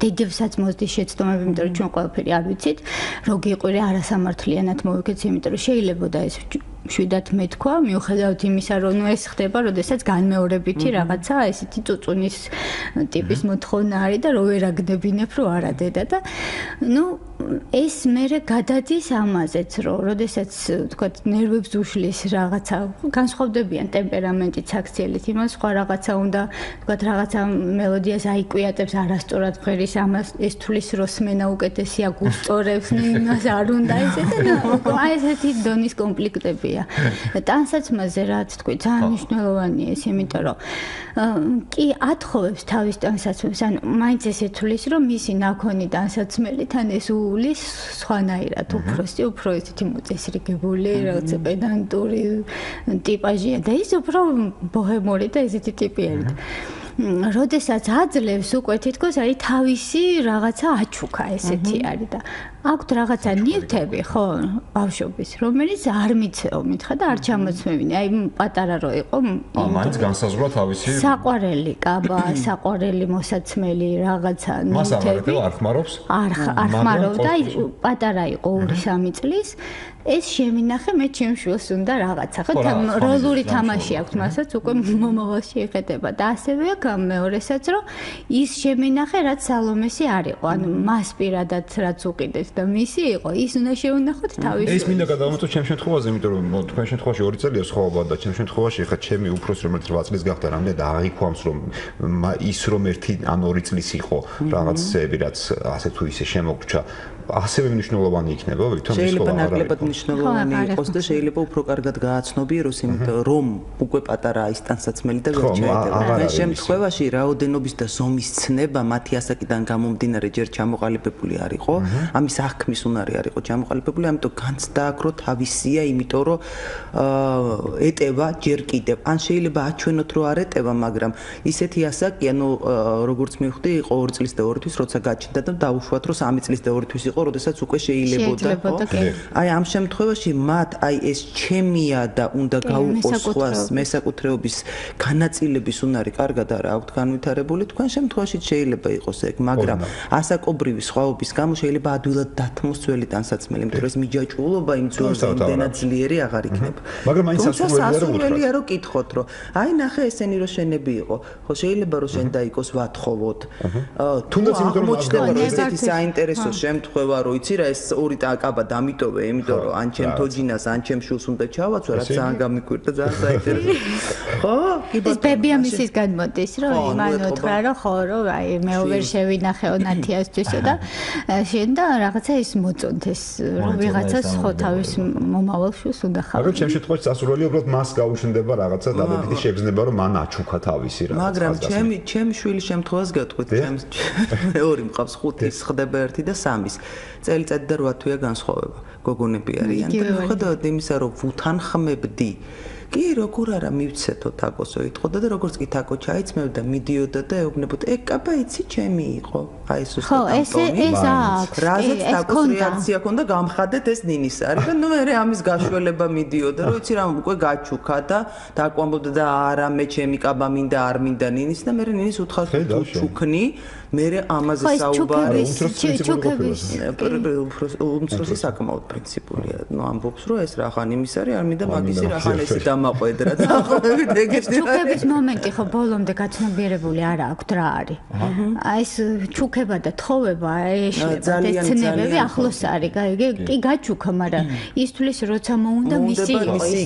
დედებსაც მოსდის შეცდომები, იმიტომ რომ ჩვენ ყველაფერი არ ვიცით, რო გიყვირე არასამართლიანად მოვეკეცი, იმიტომ რომ შეიძლება და ეს შვიდათ მე თქვა, მიუხედავად იმისა, რომ ნუ ეს ხდება, როდესაც განმეორებითი რაღაცა ესეთი წუწუნის ტიპის მოთხოვნა არის და რო ვერაგდებინებ, რომ არა დედა და ნუ ეს მე გადადის ამაზეც, რომ როდესაც თქვა ნერვებს უშლის რაღაცა, განსხვავდებიან ტემპერამენტით, საქციელით, იმას სხვა რაღაცა უნდა, თქვა რაღაცა მელოდიას აიკვიატებს არასწორად ღერის ამას ეს თulis როსმენა უკეთესია გუსტორებს, იმას არ უნდა ესე და აი ესეთი დონის კონფლიქტებია. და ტანსაცმაზე რაც თქვი ძალიან მნიშვნელოვანია ეს იმიტომ რომ კი ათხოვებს თავის ტანსაცმებს ანუ მაინც ესე თulis რომ მისი ნაქონი ტანსაცმელი თან ეს უulis სხვანაირად უფროსი უფრო ისეთი მოწესრიგებული რაღაცა პედანტური ტიპაჟია და ის უფრო ბოჰემური და ესეთი ტიპი არის როდესაც აძლევს უკვე თითქოს აი თავისი რაღაცა აჩუქა ესეთი არის და აქვთ რაღაცა ნივთები ხო ბავშვობის რომელიც არ მიცეო მითხა და არ ჩამოცმევინე. აი პატარა რო იყო აა მაინც განსაზღვრა თავისი საყვარელი კაბა საყვარელი მოსაცმელი რაღაცა ნივთები. მას არ ხმარობს? არ არ ხმარობდა აი პატარა იყო 2-3 წლის ეს შემინახე მე ჩემშვილს უნდა რაღაცა. ხო როლური თამაში აქვს მასაც უკვე მომავალში ეხეთება. და ასევე მეორესაც რომ ის შემინახე რაც სალომესი არ იყო. ანუ მას პირადად რაც უყიდეს და მისი იყო ის უნდა შეუნახოთ თავის ეს მინდა გადავამოწო ჩემ შემთხვევაზე იმიტომ რომ თქვენ შემთხვევაში ორი წელია სხვაობა და ჩემ შემთხვევაში ხა ჩემი უფროსი რომელიც 8 წლის გახდა რამდენი და აღიქვამს რომ ის რომ ერთი ან ორი წლის იყო რაღაცები რაც ასე თუ ისე შემოგრჩა ასევე მნიშვნელოვანი იქნება, ვითომ ის შეიძლება ნაკლებად მნიშვნელოვანი იყოს და შეიძლება უფრო კარგად გააცნობიეროს, იმიტომ რომ უკვე პატარა აისტანსაცმელი და ვერ ჩაედება. მე შემთხვევაში რაოდენობის და ზომის ცნება მათი ასაკიდან გამომდინარე ჯერ ჩამოყალიბებული არ იყო. ამის აღქმის უნარი არ იყო ჩამოყალიბებული, ამიტომ განცდა აქ რო თავისია, იმიტომ რომ ეტევა ჯერ კიდევ. ან შეიძლება აჩვენოთ რომ არ ეტევა, მაგრამ ისეთი ასაკია, ნუ როგორც მივხვდი, იყო 2 წლის და 2 თვის, როცა გაჩნდა და დაუშვათ რომ 3 წლის და 2 თვის იყო, როდესაც უკვე შეიძლებოდა. აი ამ შემთხვევაში მათ აი ეს ჩემია და უნდა გაუყოს სხვას მესაკუთრეობის. განაწილების უნარი კარგად არა აქვთ განვითარებული, თქვენ შემთხვევაში შეიძლება იყოს ეგ, მაგრამ ასაკობრივი სხვაობის გამო შეიძლება ადვილად დათმოს ძველი ტანსაცმელი, იმიტომ რომ ეს მიჯაჭვულობა იმ ძველზე იმდენად ძლიერი აღარ იქნება. მაგრამ მაინც ასურველია რომ კითხოთ, რომ აი ნახე ესენი რო შენები იყო, ხო შეიძლება რომ შენ დაიკოს ვათხოვოთ. თუნდაც იმიტომ რომ მოჩდება რომ ესეთი საინტერესო შემთხვევა ვარო იცი რა ეს ორი კაბა დამიტოვე იმიტომ რომ ან ჩემ თოჯინას ან ჩემ შულს უნდა ჩავაცვა რა ძალიან გამიკვირდა ძალიან საინტერესო. ხო ეს ბებია მისის განმოდის რომ იმან უთხრა რომ ხო რომ აი მე ვერ შევინახეო ნათიასთვისო და შენ და რაღაცა ის მოწონთ ეს რომ ვიღაცას ხო თავის მომავალ შულს უნდა ხარ მაგრამ ჩემ შემთხვევაში სასურველი უბრალოდ მას გაუჩნდება რაღაცა დადებითი შეგრძნება რომ მან აჩუქა თავისი რა მაგრამ ჩემი ჩემი შვილის შემთხვევას გეტყვით ჩემს მეორე მყავს ხუთი ხდება ერთი და სამის წელიწადი და 8 თვეა განსხვავება. გოგონები არიან და მიუხედავად იმისა რომ ვუთანხმებდი კი როგორ არა მივცეთო თაკოსო იტყოდა და როგორც კი თაკო ჩაიცმევდა მიდიოდა და ეუბნებოდა ე კაბა იცი ჩემი იყო. აი ეს უბრალოდ ხო ეს ეს აქვს რაზეც თაკოს რეაქცია ქონდა გამხადეთ ეს ნინის არის და ნუ მე ამის გაშველება მიდიოდა რომ იცი რა უკვე გაჩუქა და დაკვამბობდა და არა მე ჩემი კაბა მინდა არ მინდა ნინის და მე ნინის უთხარ თუ ჩუქნი მე ამაზე საუბარი ჩუქების უმცროსი საკმაოდ პრინციპულია. ნუ ამბობს რომ ეს რახან იმის არის არ მინდა მაგისი რახან ესე დამაყვედრა და ახლობით ეგეთი ჩუქების მომენტი ხო ბოლომდე გაცნობიერებული არა აქვს რა არის? აი ეს ჩუქება და თხოვება ეშლება და ცნებები ახლოს არის. კი გაჩუქა მაგრამ ის თulis როცა მოუნდა მისი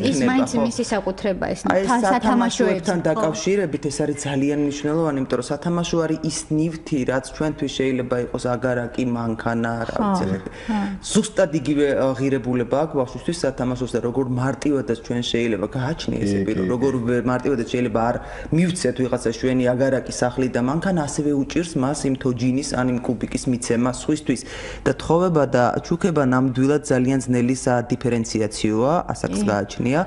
ის მაინც მისი საკუთრება ეს სათამაშოებთან დაკავშირებით ეს არის ძალიან მნიშვნელოვანი იმიტომ რომ სათამაშო არის ის ნივთი ერთი რაც ჩვენთვის შეიძლება იყოს აგარაკი, მანქანა, რა ვიცი. ზუსტად იგივე ღირებულება აქვს ბავშვისთვის სათამაშოს და როგორ მარტივადაც ჩვენ შეიძლება გააჩნია ესე პირო, როგორ მარტივადაც შეიძლება არ მივცეთ ვიღაცა ჩვენი აგარაკი, სახლი და მანქანა, ასევე უჭირს მას იმ თოჯინის ან იმ კუბიკის მიცემა სხვისთვის და თხოვება და ჩუქება ნამდვილად ძალიან ძნელი სადიფერენციაციოა, ასაკს გააჩნია.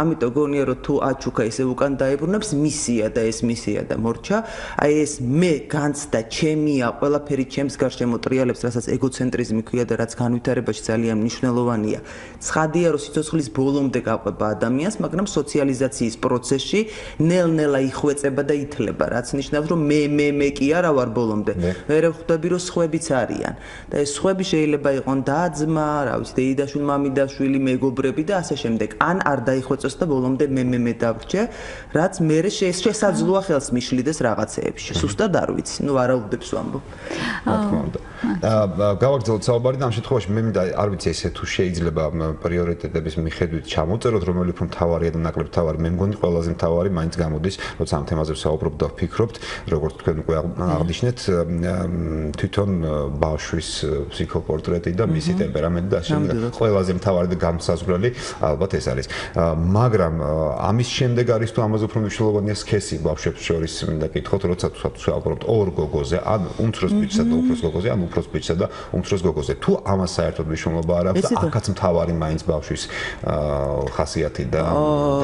ამიტომ გონია რომ თუ აჩუქა ესე უკან დაებრუნებს მისია და ეს მისია და მორჩა. აი ეს მე განცდა ჩემია, ყველაფერი ჩემს გარშემო ტრიალებს, რასაც ეგოცენტრიზმი ქვია და რაც განვითარებაში ძალიან მნიშვნელოვანია. ცხადია, რომ სიცოცხლის ბოლომდე გაყვება ადამიანს, მაგრამ სოციალიზაციის პროცესში ნელ-ნელა იხვეწება და ითლება, რაც ნიშნავს, რომ მე მე მე კი არა ვარ ბოლომდე. მე რა ხვდები, რომ სხვებიც არიან. და ეს სხვები შეიძლება იყონ და-ძმა, რა ვიცი, დეიდაშვილი, მამიდაშვილი, მეგობრები და ასე შემდეგ. ან არ დაიხვეწოს და ბოლომდე მე მე მე დავრჩე, რაც მე შესაძლოა ხელს მიშლიდეს რაღაცეებში. სუსტად არ ვიცი. ნუ არა ვარაუდებს ვამბობ. რა თქმა უნდა. და გავაგრძელოთ საუბარი და ამ შემთხვევაში მე მინდა არ ვიცი ესე თუ შეიძლება პრიორიტეტების მიხედვით ჩამოწეროთ რომელი უფრო მთავარია და ნაკლებ მთავარი მე მგონი ყველაზე მთავარი მაინც გამოდის როცა ამ თემაზე ვსაუბრობ და ვფიქრობთ როგორც თქვენ უკვე აღნიშნეთ თვითონ ბავშვის ფსიქოპორტრეტი და მისი ტემპერამენტი და შემდეგ ყველაზე მთავარი და განსაზღვრელი ალბათ ეს არის. მაგრამ ამის შემდეგ არის თუ ამაზე უფრო მნიშვნელოვანია სქესი ბავშვებს შორის მინდა კითხოთ როცა თუ ვსაუბრობთ ორ გოგოზე ან უმცროს ბიჭსა და უფროს გოგოზე ან უფროს ბიჭსა და უმცროს გოგოზე. თუ ამას საერთოდ მნიშვნელობა არ აქვს და აქაც მთავარი მაინც ბავშვის ხასიათი და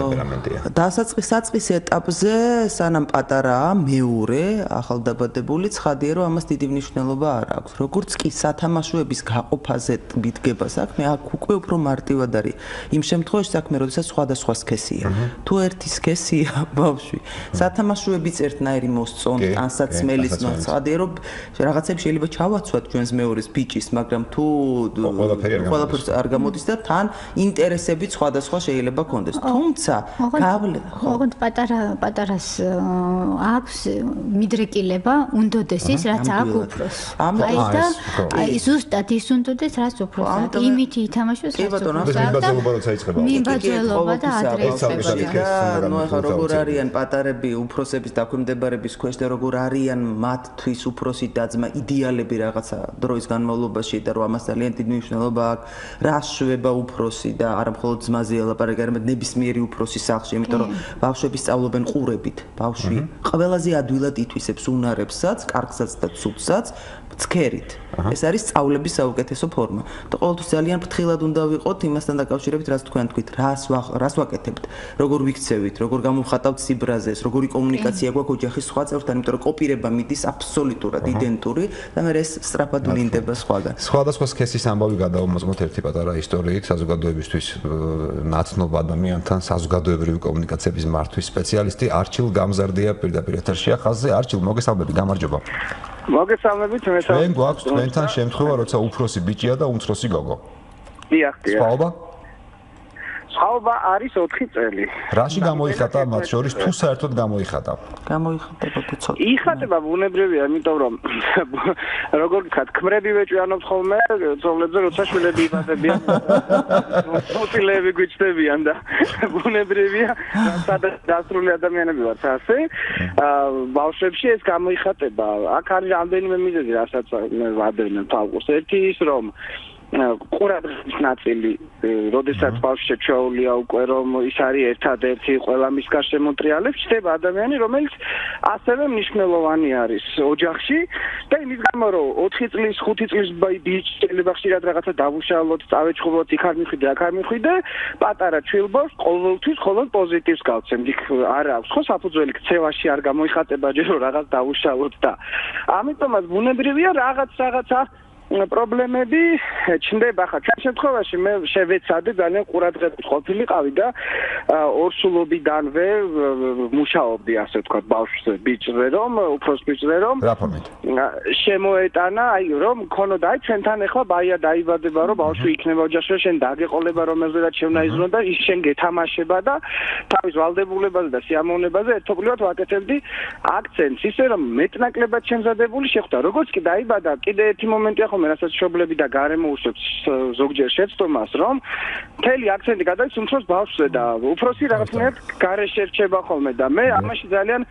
ტემპერამენტია. დასაწყის საწყის ეტაპზე სანამ პატარაა მეორე ახალდაბადებული ცხადია რომ ამას დიდი მნიშვნელობა არ აქვს. როგორც კი სათამაშოების გაყოფაზე მიდგება საქმე, აქ უკვე უფრო მარტივად არის. იმ შემთხვევაში საქმე როდესაც სხვადასხვა სქესია. თუ ერთი სქესია ბავშვი, სათამაშოებიც ერთნაირი მოსწონთ, ან საცმელის მოსწადე რომ რაღაცებს შეიძლება ჩავაცვა ვთქვათ ჩვენს მეორის ბიჭის, მაგრამ თუ ყველაფერს არ გამოდის და თან ინტერესები სხვადასხვა შეიძლება კონდეს. თუმცა გავლე ხო ოღონდ პატარა პატარას აქვს მიდრეკილება უნდოდესის რაც აქვს უფროს. აი და აი ზუსტად ის უნდოდეს რაც უფროს. იმით ითამაშოს რაც უფროს. მიმბაძელობა როცა იწყება. მიმბაძელობა და ადრე იწყება. ნუ ახლა როგორ არიან პატარები უფროსების დაქვემდებარების ქვეშ და როგორ არიან მათთვის უფროსი დაძმა იდეალები რაღაც რაღაცა დროის განმავლობაში და რომ ამას ძალიან დიდი მნიშვნელობა აქვს. რა შვება უფროსი და არა მხოლოდ ძმაზე ელაპარაკი არამედ ნებისმიერი უფროსი სახში იმიტომ რომ ბავშვები სწავლობენ ყურებით. ბავშვი ყველაზე ადვილად ითვისებს უნარებსაც კარგსაც და ცუდსაც ცქერით. ეს არის სწავლების საუკეთესო ფორმა. და ყოველთვის ძალიან ფრთხილად უნდა ვიყოთ იმასთან დაკავშირებით, რაც თქვენ თქვით, რას რას ვაკეთებთ, როგორ ვიქცევით, როგორ გამოვხატავთ სიბრაზეს, როგორი კომუნიკაცია გვაქვს ოჯახის სხვა წევრთან, იმიტომ რომ კოპირება მიდის აბსოლუტურად იდენტური და მე ეს სწრაფად ვლინდება სხვაგან. სხვადასხვა სქესის ამბავი გადავმოწმოთ ერთი პატარა ისტორიით. საზოგადოებისთვის ნაცნობ ადამიანთან საზოგადოებრივი კომუნიკაციების მართვის სპეციალისტი არჩილ გამზარდია პირდაპირ ეთერში ახალზე არჩილ მოგესალმები გამარჯობა. მოგესალმებით მე ჩვენ გვაქვს თქვენთან შემთხვევა როცა უფროსი ბიჭია და უმცროსი გოგო. დიახ დიახ სხვაობა ხაობა არის 4 წელი. რაში გამოიხატა მათ შორის თუ საერთოდ გამოიხატა? გამოიხატებოდა ცოტა. იხატება ბუნებრივია, იმიტომ რომ როგორ ვთქვათ, ქმრები ვეჭვიანობთ ხოლმე, ძოვლებზე როცა შვილები იბადებიან. მოტილები გვიჩდებიან და ბუნებრივია, სადაც დასრული ადამიანები ვართ ასე. ბავშვებში ეს გამოიხატება. აქ არის რამდენიმე მიზეზი, რასაც მე ვადევნებ თავს. ერთი ის რომ ყურადღების ნაწილი, როდესაც ბავშვი შეჩაულია უკვე რომ ის არის ერთადერთი ყველა მის გარშემოტრიალებს, ხდება ადამიანი, რომელიც ასევე მნიშვნელოვანი არის ოჯახში და იმის გამო რომ 4 წლის, 5 წლის ბიჭი შეიძლება ხშირად რაღაცა დავუშალოთ, წავეჩხუბოთ, იქ არ მიხვიდე, აქ არ მიხვიდე, პატარა ჩვილბოს ყოველთვის ხოლმე პოზიტივს გავცემ. იქ არ აქვს ხო საფუძველი ქცევაში არ გამოიხატება ჯერ რომ რაღაც დავუშალოთ და ამიტომაც ბუნებრივია რაღაც რაღაცა პრობლემები ჩნდება ხა. ჩვენ შემთხვევაში მე შევეცადე ძალიან ყურადღებით ყოფილიყავი და ორსულობიდანვე მუშაობდი ასე ვთქვათ ბავშვზე ბიჭზე რომ უფროს ბიჭზე რომ. რა ფორმით? შემოეტანა აი რომ ქონოდა აი ჩვენთან ახლა ბაია დაიბადება რომ ბავშვი იქნება ოჯახში შენ დაგეყოლება რომელზედაც შევნაიზრო და ის შენ გეთამაშება და თავის ვალდებულებაზე და სიამოვნებაზე ერთობლივად ვაკეთებდი აქცენტს. ისე რომ მეტნაკლებად შემზადებული შეხვდა როგორც კი დაიბადა კიდე ერთი მომენტი ახლა ხოლმე რასაც შობლები და გარემო უშობს ზოგჯერ შეცდომას რომ მთელი აქცენტი გადადის უმცროს ბავშვზე და უფროსი რაღაცნაირად გარეშე რჩება ხოლმე და მე ამაში ძალიან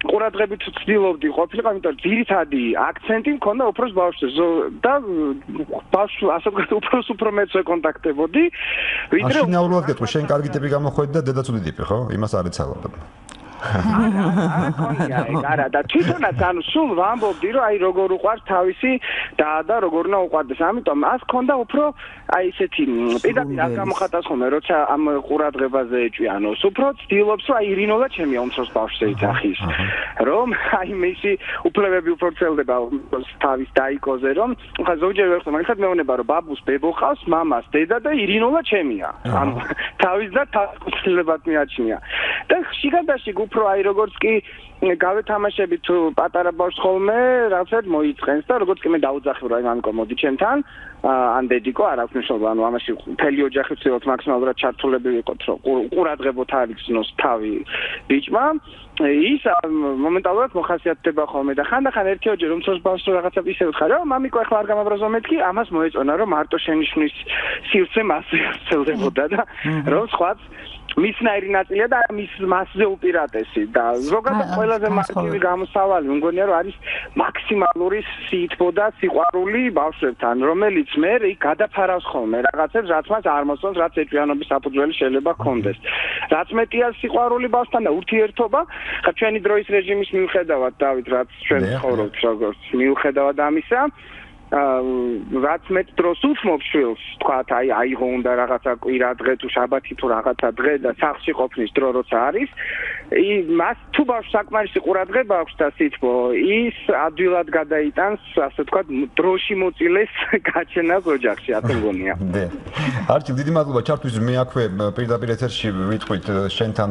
ყურადღებით ვცდილობდი ყოფილიყო იმიტომ რომ ძირითადი აქცენტი მქონდა უფროს ბავშვზე. და ბავშვ ასე ვთქვათ უფროს უფრო მეცე კონტაქტებოდი ვიდრე აშინაურად გეტყვი შენ კარგი ტიპი გამოხვედი და დედაც უდიდი ტიპი ხო? იმას არ ეცალებ არა და თვითონაც ანუ სულ ვამბობდი რომ აი როგორ უყარს თავისი და და როგორ უნდა უყარდეს ამიტომ ას ქონდა უფრო აი ესეთი პირდაპირ არ გამოხატას ხოლმე როცა ამ ყურადღებაზე ეჭვიანოს უფრო ცდილობს რომ აი ირინოლა ჩემი ომცროს ბავშვზე იძახის რომ აი მისი უფლებები უფრო ცელდება თავის დაიკოზე რომ ხა ზოგჯერ ვერ ხომ მაგალითად მეუბნება რომ ბაბუს ბებო ყავს მამას დედა და ირინოლა ჩემია. ანუ თავის და თავის უფლებად მიაჩნია. და შიგადაში უფრო აი როგორც კი გავეთამაშები თუ პატარა ბავშვს ხოლმე რაღაცად მოიწყენს და როგორც კი მე დაუძახებ რა იმანკო მოდი ჩემთან ან დედიკო არ აქვს მნიშვნელობა ანუ ამაში მთელი ოჯახი ვცდილობთ მაქსიმალურად ჩართულები ვიყოთ რომ ყურადღებოთ არ იქნოს თავი ბიჭმა. ის მომენტალურად მოხასიათდება ხოლმე და ხანდახან ერთი ოჯახი რომ ცოს ბავშვს რაღაცა ისე ვხარ რომ მამიკო ახლა არ გამაბრაზო მეთქი ამას მოეწონა რომ მარტო შენიშნის სივრცე მასზე ცელდებოდა და რომ სხვაც მისნაირი ნაწილია და მის მასზე უპირატესი და ზოგადად ყველაზე მარტივი გამოსავალი მგონია რომ არის მაქსიმალური სითბო და სიყვარული ბავშვებთან რომელიც მე იქ გადაფარავს ხოლმე რაღაცებს რაც მას არ მოსწონს რაც ეჭვიანობის საფუძველი შეიძლება ქონდეს რაც მეტია სიყვარული ბავშვთან და ურთიერთობა ხა ჩვენი დროის რეჟიმის მიუხედავად დავით რაც ჩვენ ცხოვრობთ როგორც მიუხედავად ამისა რაც მეტ დროს უთმობ შვილს, თქვა აი აიღო უნდა რაღაცა კვირა დღე თუ შაბათი თუ რაღაცა დღე და სახში ყოფნის დრო როცა არის, ი მას თუ ბავშვს საკმარისი ყურადღება აქვს და სიტყვა, ის ადვილად გადაიტანს, ასე თქვა, დროში მოწილეს გაჩენას ოჯახში, ასე მგონია. დე. არჩილ დიდი მადლობა ჩართვის მე აქვე პირდაპირ ეთერში ვიტყვით შენთან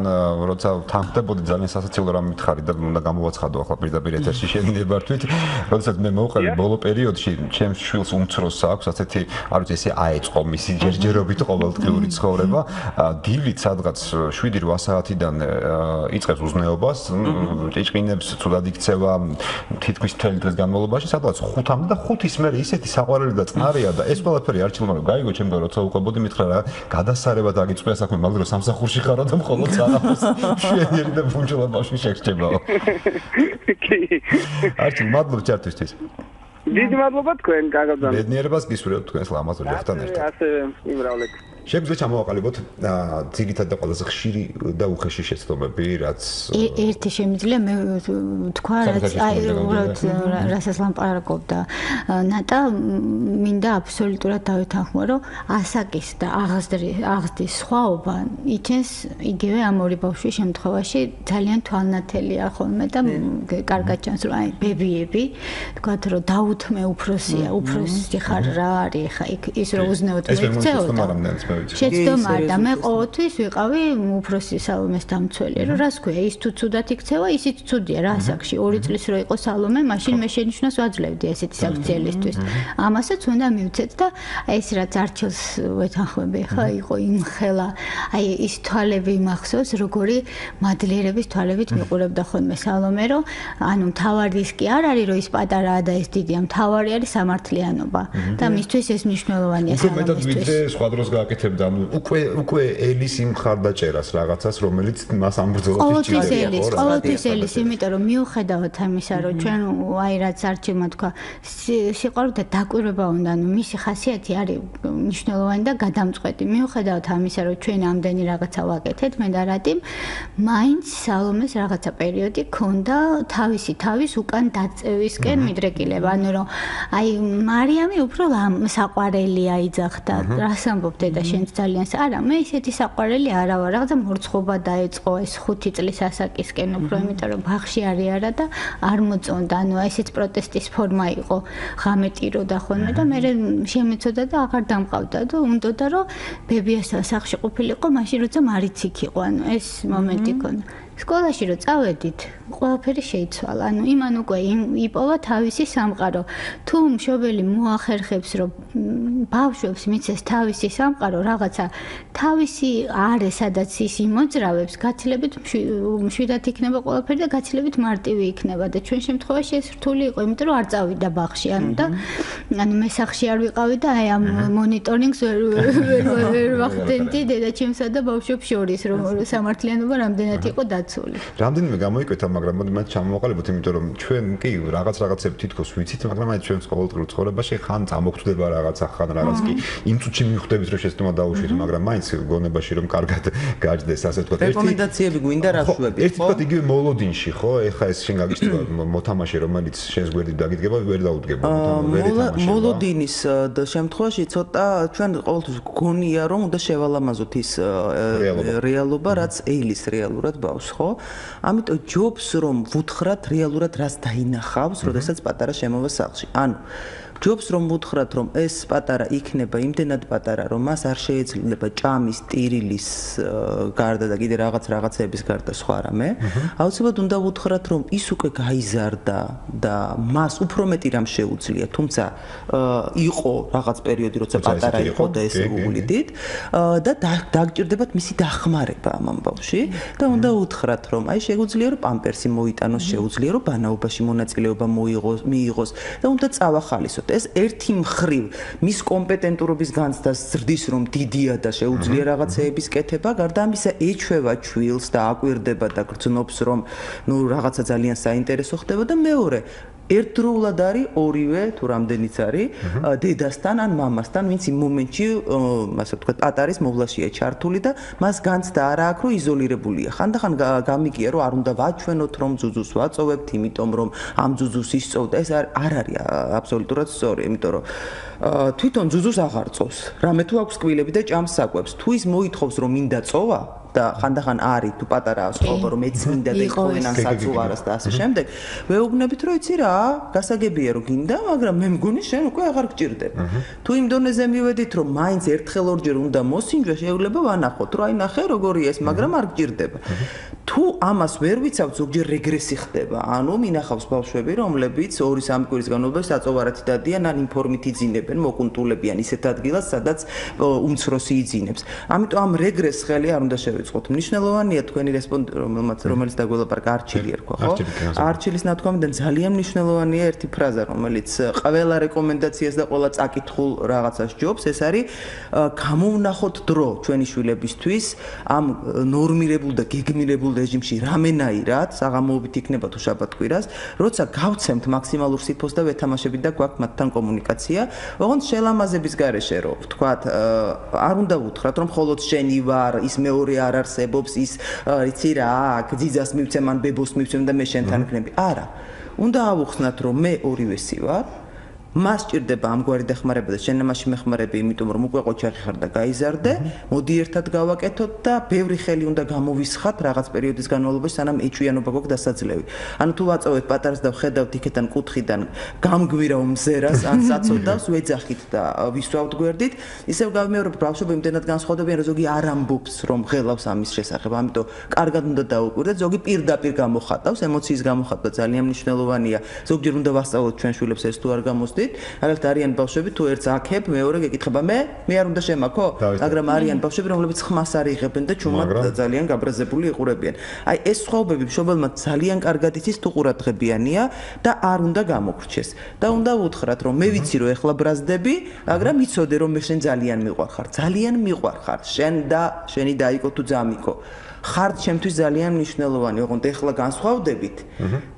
როცა თანხდებოდი ძალიან სასაცილო რამ მითხარი და უნდა გამოვაცხადო ახლა პირდაპირ ეთერში შენი ნებართვით, როდესაც მე მოვყევი ბოლო პერიოდში ჩემს შვილს უმცროს აქვს ასეთი არ ვიცი ესე აეწყო მისი ჯერჯერობით ყოველდღიური ცხოვრება. დილით სადღაც 7-8 საათიდან იწყებს უზნეობას ჭიჭკინებს თუდად იქცევა თითქმის მთელი დღის განმავლობაში სადღაც 5-მდე და 5-ის მერე ისეთი საყვარელი და წყნარია და ეს ყველაფერი არ ჩილმა რომ გაიგო ჩემგან როცა უყვებოდი მითხრა რა გადასარება დაგიწყვია საქმე მაგრამ სამსახურში ხარო და მხოლოდ საღამოს შენიერი და ფუნჯლა ბავშვი შეგჭებაო კი. არჩილ მადლობა ჩართვისთვის დიდი მადლობა თქვენ გაგაბზანეთ. ბედნიერებას გისურვებთ თქვენს ლამაზ ოჯახთან ერთად. ასე იმრავლეთ. შეგვიძლია ჩამოვაყალიბოთ ძირითად და ყველაზე ხშირი და უხეში შეცდომები, რაც ერთი შემიძლია მე თქვა რაც აი უბრალოდ რასაც ლამპარაკობდა? ნატა მინდა აბსოლუტურად დავითანხმო რომ ასაკის და აღზრდის სხვაობა იჩენს იგივე ამ ორი ბავშვის შემთხვევაში. ძალიან თვალნათელია ხოლმე და კარგად ჩანს რომ აი ბებიები თქვათ რომ დაუთმე უფროსია უფროსი ხარ რა არის ხა იქ ის რომ უზნეოდ მექცეოდა შეცდომა და მე ყოველთვის ვიყავი უფროსი სალომეს დამცველი, რომ რას ქვია, ის თუ ცუდად იქცევა, ისიც ცუდია რა ასაკში. ორი წლის რო იყო სალომე, მაშინ მე შენიშნოს ვაძლევდი ესეთი საქციელისთვის. ამასაც უნდა მივცეთ და ეს რაც არჩილს ვეთანხმები, ხა იყო იმ ხელა, აი ის თვალები მახსოვს, როგორი მადლიერების თვალებით მიყურებდა ხოლმე სალომე, რომ ანუ თავარის კი არ არის, რომ ის პატარაა და ეს დიდია, თავარი არის სამართლიანობა. და მისთვის ეს მნიშვნელოვანია სალომეს. უფრო მეტად ვიდრე სხვა დროს გააკეთებდა, ანუ უკვე უკვე ელის იმ ხარდაჭერას რაღაცას, რომელიც მას ამ ბრძოლაში ჭირდება. ყოველთვის ელის, ყოველთვის ელის, იმიტომ რომ მიუხედავად ამისა, რომ ჩვენ აი რაც არჩევმა თქვა, სიყვარული და დაკვირვება უნდა, ანუ მისი ხასიათი არის მნიშვნელოვანი და გადამწყვეტი. მიუხედავად ამისა, რომ ჩვენ ამდენი რაღაცა ვაკეთეთ, მე და რატიმ მაინც სალომეს რაღაცა პერიოდი ქონდა თავისი თავის უკან დაწევისკენ მიდრეკილება, ანუ რომ აი მარიამი უფრო საყვარელია იძახდა, რას ამბობ დედა შენც ძალიან არა, მე ისეთი საყვარელი არა ვარ, რაღაცა მორცხობა დაეწყო ეს 5 წლის ასაკისკენ უფრო, იმიტომ რომ ბაღში არის არა და არ მოწონდა, ანუ ესეც პროტესტის ფორმა იყო, ღამეტირო და ხოლმე და მე შემეცოდა და აღარ დამყავდა და უნდოდა რომ ბებიასთან სახში ყოფილიყო, მაშინ როცა მარიც იქ იყო, ანუ ეს მომენტი ქონდა. სკოლაში რო წავედით, ყველაფერი შეიცვალა. ანუ იმან უკვე იპოვა თავისი სამყარო. თუ მშობელი მოახერხებს, რომ ბავშვებს მიცეს თავისი სამყარო, რაღაცა თავისი არე, სადაც ის იმოძრავებს, გაცილებით მშვიდად იქნება ყველაფერი და გაცილებით მარტივი იქნება და ჩვენ შემთხვევაში ეს რთული იყო, იმიტომ რომ არ წავიდა ბაღში, ანუ და ანუ მე სახში არ ვიყავი და აი ამ მონიტორინგს ვერ ვერ ვახდენდი დედაჩემსა და ბავშვებს შორის, რომ სამართლიანობა რამდენად იყო და დაცული. რამდენიმე გამოიკვეთა, მაგრამ მოდი მათ ჩამოვაყალიბოთ, იმიტომ რომ ჩვენ კი რაღაც რაღაცებს თითქოს ვიცით, მაგრამ აი ჩვენს ყოველდღიურ ცხოვრებაში ხან წამოგხვდება რაღაცა, ხან რაღაც კი იმ წუთში მიხვდებით, რომ შეცდომა დაუშვით, მაგრამ მაინც გონებაში რომ კარგად გაჯდეს, ასე ვთქვათ, ერთი რეკომენდაციები გვინდა რა შვები, ხო? ერთი ვთქვათ იგივე მოლოდინში, ხო? ეხა ეს შენ გაგიჩნდება მოთამაშე, რომელიც შენს გვერდით დაგიდგება, ვერ დაუდგება მოთამაშე. მოლოდინის შემთხვევაში ცოტა ჩვენ ყოველთვის გონია, რომ უნდა შევალამაზოთ ის რეალობა, რაც ეილის რეალურად ბავშვს ხო? ამიტომ ჯობს რომ ვუთხრათ რეალურად რას დაინახავს, როდესაც პატარა შემოვა სახლში. ანუ ჯობს რომ ვუთხრათ რომ ეს პატარა იქნება იმდენად პატარა რომ მას არ შეიძლება ჭამის ტირილის გარდა და კიდე რაღაც რაღაცების გარდა სხვა რამე. აუცილებლად უნდა ვუთხრათ რომ ის უკვე გაიზარდა და მას უფრო მეტი რამ შეუძლია თუმცა იყო რაღაც პერიოდი როცა პატარა იყო. და ეს უგულიდით და დაგჭირდებათ მისი დახმარება ამ ამბავში და უნდა უთხრათ რომ აი შეუძლია რომ პამპერსი მოიტანოს შეუძლია რომ ბანაობაში მონაწილეობა მოიღოს მიიღოს და უნდა წავახალისოთ ეს ერთი მხრივ მის კომპეტენტურობის განცდას ზრდის რომ დიდია და შეუძლია რაღაცეების კეთება, გარდა ამისა ეჩვევა ჩვილს და აკვირდება და გრძნობს რომ ნუ რაღაცა ძალიან საინტერესო ხდება და მეორე ერთდროულად არის ორივე თუ რამდენიც არის დედასთან ან მამასთან, ვინც იმ მომენტში, ასე ვთქვათ, პატარის მოვლაშია ჩართული და მას განცდა არა აქვს, რომ იზოლირებულია. ხანდახან გამიგია, რომ არ უნდა ვაჩვენოთ, რომ ძუძუს ვაწოვებთ, იმიტომ რომ ამ ძუძუს ისწოვდა. ეს არ არის აბსოლუტურად სწორი, იმიტომ რომ თვითონ ძუძუს აღარ წოვს. რამე თუ აქვს კვილები და ჭამს საკვებს. თუ ის მოითხოვს, რომ მინდა წოვა, და ხანდახან არის თუ პატარაა სწორობა რომ ეცმინდა და იქოვენან საწუვარას და ასე შემდეგ. ვეუბნებით რომ იცი რა გასაგებია რომ გინდა მაგრამ მე მგონი შენ უკვე აღარ გჭირდება. თუ იმ დონეზე მივედით რომ მაინც ერთხელ ორჯერ უნდა მოსინჯვა შეიძლება ვანახოთ რომ აი ნახე როგორია ეს მაგრამ არ გჭირდება. თუ ამას ვერ ვიცავთ ზოგჯერ რეგრესი ხდება. ანუ მინახავს ბავშვები რომლებიც 2-3 კვირის განმავლობაში საწოვარათი დადიან ან ინფორმით იძინებენ მოკუნტულებიან ისეთ ადგილას სადაც უმცროსი იძინებს. ამიტომ ამ რეგრესს ხელი არ უნდა შევ დავიწყოთ. მნიშვნელოვანია თქვენი რესპონდენტი, რომელმაც რომელიც დაგველაპარაკა არჩილი ერქვა, ხო? არჩილის ნათქვამიდან ძალიან მნიშვნელოვანია ერთი ფრაზა, რომელიც ყველა რეკომენდაციას და ყველა წაკითხულ რაღაცას ჯობს, ეს არის გამოვნახოთ დრო ჩვენი შვილებისთვის ამ ნორმირებულ და გეგმირებულ რეჟიმში რამენაირად. საღამოობით იქნება თუ შაბათ-კვირას, როცა გავცემთ მაქსიმალურ სიფოს და ვეთამაშებით და გვაქვს მათთან კომუნიკაცია, ოღონდ შელამაზების გარეშე რო ვთქვათ, არ უნდა ვუთხრათ, რომ მხოლოდ შენი ვარ, ის მეორე არ არსებობს ის იცი რა გძიძას მივცემ ან ბებოს მივცემ და მე შენთან ვქნები არა. უნდა ავუხსნათ რომ მე ორივესი ვარ მას ჭირდება ამგვარი დახმარება და შენ ამაში მეხმარები, იმიტომ რომ უკვე ყოჩახი ხარ და გაიზარდე, მოდი ერთად გავაკეთოთ და ბევრი ხელი უნდა გამოვისხათ რაღაც პერიოდის განმავლობაში, სანამ ეჭვიანობა გქონდა დასაძლევი. ანუ თუ ვაწოვეთ პატარას და ვხედავთ იქიდან კუთხიდან გამგვირა უმზერას ან საწოდავს, ვეძახით და ვისვავთ გვერდით, ისევ გავიმეორებ ბავშვები იმდენად განსხვავდებიან, რომ ზოგი არ ამბობს, რომ ღელავს ამის შესახებ, ამიტომ კარგად უნდა დაუკვირდეთ, ზოგი პირდაპირ გამოხატავს, ემოციის გამოხატვა ძალიან მნიშვნელოვანია. ზოგჯერ უნდა ვასწავლოთ ჩვენ შვილებს ეს თუ არ გამოს ვთქვით, მაგალითად არიან ბავშვები თუ ერთს აქებ, მეორე გეკითხება მე, მე არ უნდა შემაქო, მაგრამ არიან ბავშვები, რომლებიც ხმას არ იღებენ და ჩუმად ძალიან გაბრაზებული იყურებიან. აი ეს სხვაობები მშობელმა ძალიან კარგად იცის თუ ყურადღებიანია და არ უნდა გამოგრჩეს. და უნდა უთხრათ, რომ მე ვიცი რომ ეხლა ბრაზდები, მაგრამ იცოდე რომ მე შენ ძალიან მიყვარხარ, ძალიან მიყვარხარ, შენ და შენი დაიკო თუ ძამიკო. ხარ ჩემთვის ძალიან მნიშვნელოვანი, ოღონდ ეხლა განსხვავდებით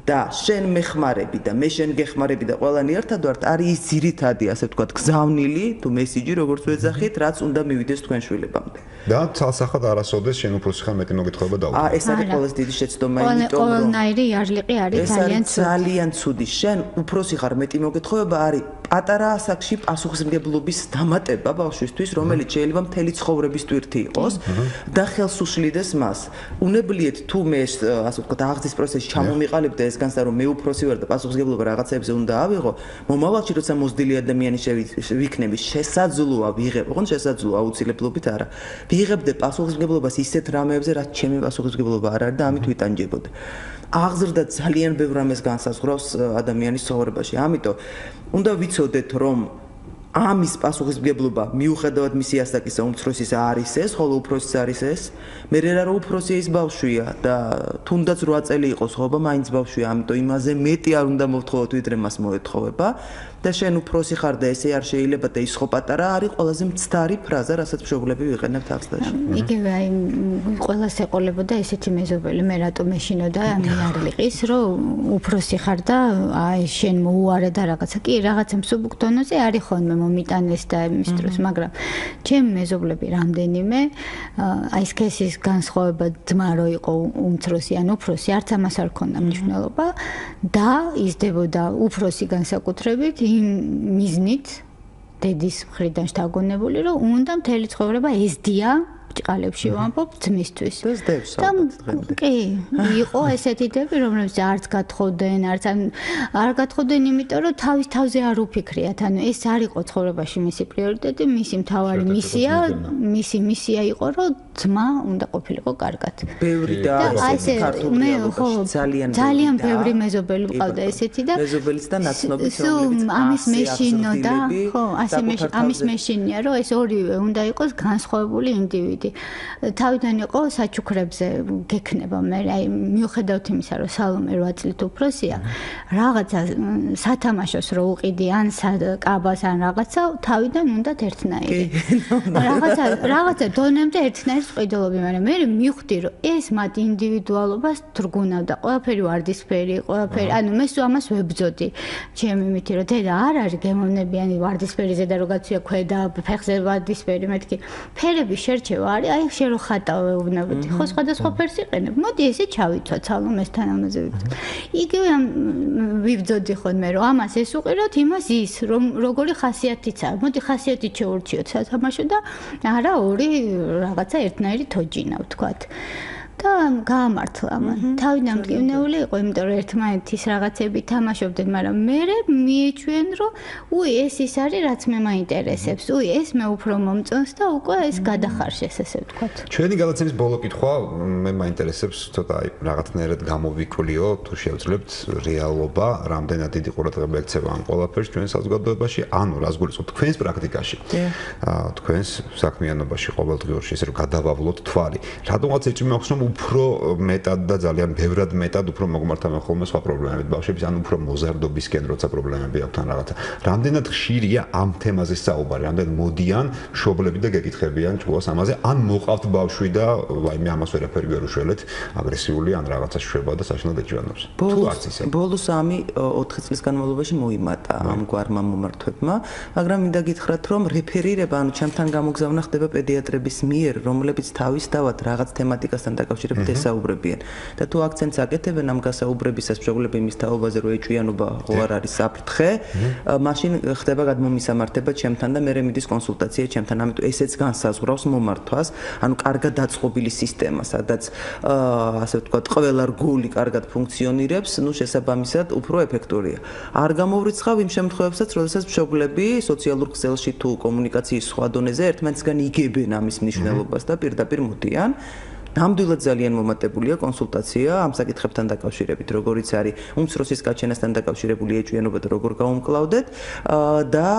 და შენ მეხმარები და მე შენ გეხმარები და ყველანი ერთად ვართ, არის ის ძირითადი, ასე ვთქვათ, გზავნილი თუ მესიჯი, როგორც ვეძახით, რაც უნდა მივიდეს თქვენ შვილებამდე. და ცალსახად არასოდეს შენ უფრო ხარ მეტი მოგეთხოვება და აა ეს არის ყველაზე დიდი შეცდომა, იმიტომ რომ ყველანაირი იარლიყი არის ძალიან ცუდი. ძალიან ცუდი. შენ უფრო ხარ მეტი მოგეთხოვება არის პატარა ასაკში პასუხისმგებლობის დამატება ბავშვისთვის, რომელიც შეიძლება მთელი ცხოვრების ტვირთი იყოს და ხელს უშლიდეს მას. უნებლიეთ თუ მე ასე ვთქვათ აღზის პროცესში ჩამომიყალიბ და ეს განსა რომ მე უფროსი ვარ და პასუხისმგებლობა რაღაცებზე უნდა ავიღო, მომავალში როცა მოზდილი ადამიანი შევიქნები, შესაძლოა ვიღებ, ოღონდ შესაძლოა აუცილებლობით არა. ვიღებდე პასუხისმგებლობას ისეთ რამეებზე, რაც ჩემი პასუხისმგებლობა არ არის და ამით ვიტანჯებოდე. აღზრდა ძალიან ბევრ რამეს განსაზღვრავს ადამიანის ცხოვრებაში. ამიტომ უნდა ვიცოდეთ, რომ ამის პასუხისმგებლობა მიუხედავად მისი ასაკისა უმცროსის არის ეს, ხოლო უფროსის არის ეს. მე რა რა უფროსია ის ბავშვია და თუნდაც 8 წელი იყოს ხო, მაინც ბავშვია, ამიტომ იმაზე მეტი არ უნდა მოვთხოვოთ, ვიდრე მას მოეთხოვება. და შენ უფროსი ხარ და ესე არ შეიძლება და ის ხო პატარა არის ყველაზე მცდარი ფრაზა, რასაც მშობლები ვიყენებთ ახსნაში. იგივე აი ყველას ეყოლებოდა ესეთი მეზობელი, მე რატომ მეშინოდა ამ იარლიყის, რომ უფროსი ხარ და აი შენ მოუარე და რაღაცა. კი, რაღაცა მსუბუქდონოზე არის ხოლმე მომიტანეს და იმის დროს, მაგრამ ჩემ მეზობლები რამდენიმე აი სქესის განსხვავება ძმა რო იყო უმცროსი ან უფროსი, არც ამას არ ქონდა მნიშვნელობა და იზრდებოდა უფროსი განსაკუთრებით იმ მიზნით დედის მხრიდან შთაგონებული, რომ უნდა მთელი ცხოვრება ესდია ბრჭყალებში ვამბობ ძმისთვის. და კი, იყო ესეთი დები, რომლებიც არც გათხოვდნენ, არც არ გათხოვდნენ, იმიტომ რომ თავის თავზე არ უფიქრიათ. ანუ ეს არ იყო ცხოვრებაში მისი პრიორიტეტი, მისი მთავარი მისია, მისი მისია იყო, რომ ძმა უნდა ყოფილიყო კარგად. ბევრი და ასე მე ხო ძალიან ძალიან ბევრი მეზობელი მყავდა ესეთი და მეზობელიც და ნაცნობიც რომლებიც ამის მეშინო და ხო ასე ამის მეშინია რომ ეს ორივე უნდა იყოს განსხვავებული ინდივიდი. დიდი თავიდან იყო საჩუქრებზე გექნება მე აი მიუხედავთ იმისა რომ სალომე 8 წლით უფროსია რაღაცა სათამაშოს რო უყიდი ან კაბას ან რაღაცა თავიდან უნდა ერთნაირი. რაღაცა რაღაცა დონემდე ერთნაირი ყიდულობი მაგრამ მე მივხვდი რომ ეს მათ ინდივიდუალობას თრგუნავდა. ყველაფერი ვარდისფერი ყველაფერი ანუ მე სულ ამას ვებძოდი. ჩემი მითი რომ დედა არ არის გემოვნებიანი ვარდისფერიზე და როგაცია ქვედა ფეხზე ვარდისფერი მეთქი. ფერები შერჩევა არის აი შენ რო ხატავე ვნებოდი ხო სხვადასხვა ფერს იყენებ. მოდი ესე ჩავიცვა ცალომესთან ამაზე ვიბძო იგივე ვიბძოდი ხოლმე რომ ამას ეს უყიროთ იმას ის რომ როგორი ხასიათიც აქვს მოდი ხასიათით შეურჩიოთ სათამაშო და არა ორი რაღაცა ერთნაირი თოჯინა ვთქვათ გაამართლა მან. თავიდან მტკივნეული იყო, იმიტომ რომ ერთმანეთის რაღაცები თამაშობდნენ, მაგრამ მე მიეჩვენ, რომ უი, ეს ის არის, რაც მე მაინტერესებს. უი, ეს მე უფრო მომწონს და უკვე ეს გადახარშეს, ესე ვთქვათ. ჩვენი გადაცემის ბოლო კითხვა მე მაინტერესებს, ცოტა აი რაღაცნაირად გამოვიკვლიო, თუ შევძლებთ რეალობა, რამდენად დიდი ყურადღება ექცევა ამ ყველაფერს ჩვენ საზოგადოებაში, ანუ რას გულისხმობთ თქვენს პრაქტიკაში? აა თქვენს საქმიანობაში ყოველდღიურში ესე რომ გადავავლოთ თვალი. რატომაც ეჭვი მაქვს რომ უფრო მეტად და ძალიან ბევრად მეტად უფრო მოგმართავენ ხოლმე სხვა პრობლემებით ბავშვების ან უფრო მოზარდობისკენ როცა პრობლემები აქვს თან რაღაცა. რამდენად ხშირია ამ თემაზე საუბარი? რამდენად მოდიან შობლები და გეკითხებიან ჭუას ამაზე? ან მოყავთ ბავშვი და ვაი მე ამას ვერაფერი ვერ უშველეთ, აგრესიული ან რაღაცა შვება და საშინელ ეჭვიანობს. თუ არც ისე. ბოლოს ამი 4 წლის განმავლობაში მოიმატა ამ გვარმა მომართვებმა, მაგრამ მინდა გითხრათ რომ რეფერირება ანუ ჩემთან გამოგზავნა ხდება პედიატრების მიერ, რომლებიც თავის თავად რაღაც თემატიკასთან დაკავშირებით დაკავშირებით ესაუბრებიან. და თუ აქცენტს აკეთებენ ამ გასაუბრებისას მშობლები იმის თაობაზე, რომ ეჭვიანობა ხო არ არის საფრთხე, მაშინ ხდება გადმომისამართება ჩემთან და მე მიდის კონსულტაცია ჩემთან, ამიტომ ესეც განსაზღვრავს მომართვას, ანუ კარგად დაწყობილი სისტემა, სადაც ასე ვთქვათ, ყველა რგოლი კარგად ფუნქციონირებს, ну შესაბამისად უფრო ეფექტურია. არ გამოვრიცხავ იმ შემთხვევებსაც, როდესაც მშობლები სოციალურ ქსელში თუ კომუნიკაციის სხვა დონეზე ერთმანეთსგან იგებენ ამის მნიშვნელობას და პირდაპირ მოდიან. ნამდვილად ძალიან მომატებულია კონსულტაცია ამ საკითხებთან დაკავშირებით, როგორიც არის უმცროსის გაჩენასთან დაკავშირებული ეჭვიანობა და როგორ გაუმკლავდეთ და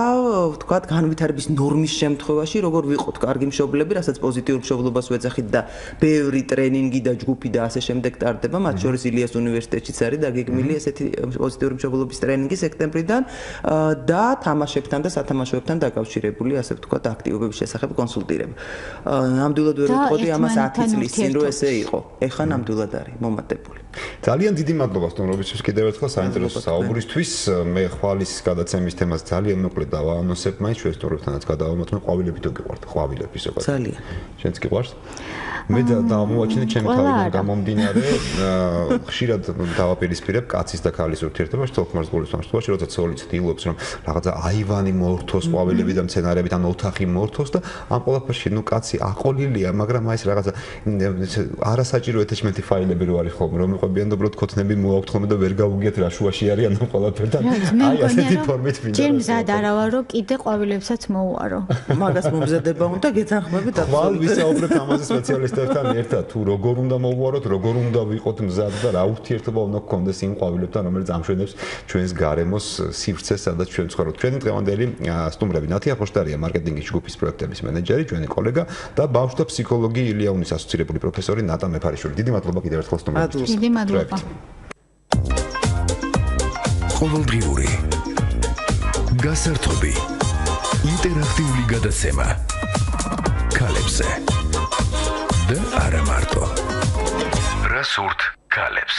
ვთქვათ, განვითარების ნორმის შემთხვევაში როგორ ვიყოთ კარგი მშობლები, რასაც პოზიტიურ მშობლობას ვეძახით და ბევრი ტრენინგი და ჯგუფი და ასე შემდეგ ტარდება, მათ შორის ილიას უნივერსიტეტშიც არის დაგეგმილი ესეთი პოზიტიური მშობლობის ტრენინგი სექტემბრიდან და თამაშებთან და სათამაშოებთან დაკავშირებული, ასე ვთქვათ, აქტივობების შესახებ კონსულტირება. ნამდვილად ვერ ვიტყოდი ამას 10 წლის წინ რო ესე იყო. ეხა ნამდვილად არის მომატებული. ძალიან დიდი მადლობა სტუმრობისთვის კიდევ ერთხელ საინტერესო საუბრისთვის. მე ხვალის გადაცემის თემას ძალიან მოკლედ დავაანონსებ, მაინც ჩვენ სტუმრებთანაც გადავამოწმე ყვავილები თუ გიყვართ, ყვავილები ზოგადად. ძალიან. შენც გიყვარს? მე დავამოვაჩინე ჩემი თავიდან გამომდინარე ხშირად დავაპირისპირებ კაცის და ქალის ურთიერთობაში თოქმარს გულის სამშობლოში როცა ცოლი ცდილობს რომ რაღაცა აივანი მორთოს ყვავილები და მცენარეები და ოთახი მორთოს და ამ ყველაფერში ნუ კაცი აყოლილია მაგრამ აი ეს რაღაცა არასაჭირო ეთეშმენტი ფაილები რო არის ხოლმე რომ იყვებიან და უბრალოდ ქოთნები მოაქვთ ხოლმე და ვერ გავუგიათ რა შუაში არიან ამ ყველაფერთან აი ასეთი ფორმით მინდა ჩემ ზად არა ვარ რომ კიდე ყვავილებსაც მოუარო მაგას მომზადება უნდა გეთანხმებით აბსოლუტურად ვალ ვისაუბრებ ამაზე სპეციალისტებთან ერთად. თუ როგორ უნდა მოუაროთ როგორ უნდა ვიყოთ მზად და რა ურთიერთობა უნდა გქონდეს იმ ყვავილებთან რომელიც ამშვენებს ჩვენს გარემოს სივრცეს სადაც ჩვენ ვცხოვრობთ. ჩვენი დღევანდელი სტუმრები. ნათია ხოშტარია მარკეტინგის ჯგუფის პროექტების მენეჯერი ჩვენი კოლეგა და ბავშვთა ფსიქოლოგი ილიაუნის ასოცირებული პროფესორი ნატა მეფარიშვილი. დიდი მადლობა კიდევ ერთხელ სტუმრებისთვის დიდი მადლობა ყოველდღიური გასართობი ინტერაქტიული გადაცემა კალებზე და არა მარტო. რასურთ კალებს.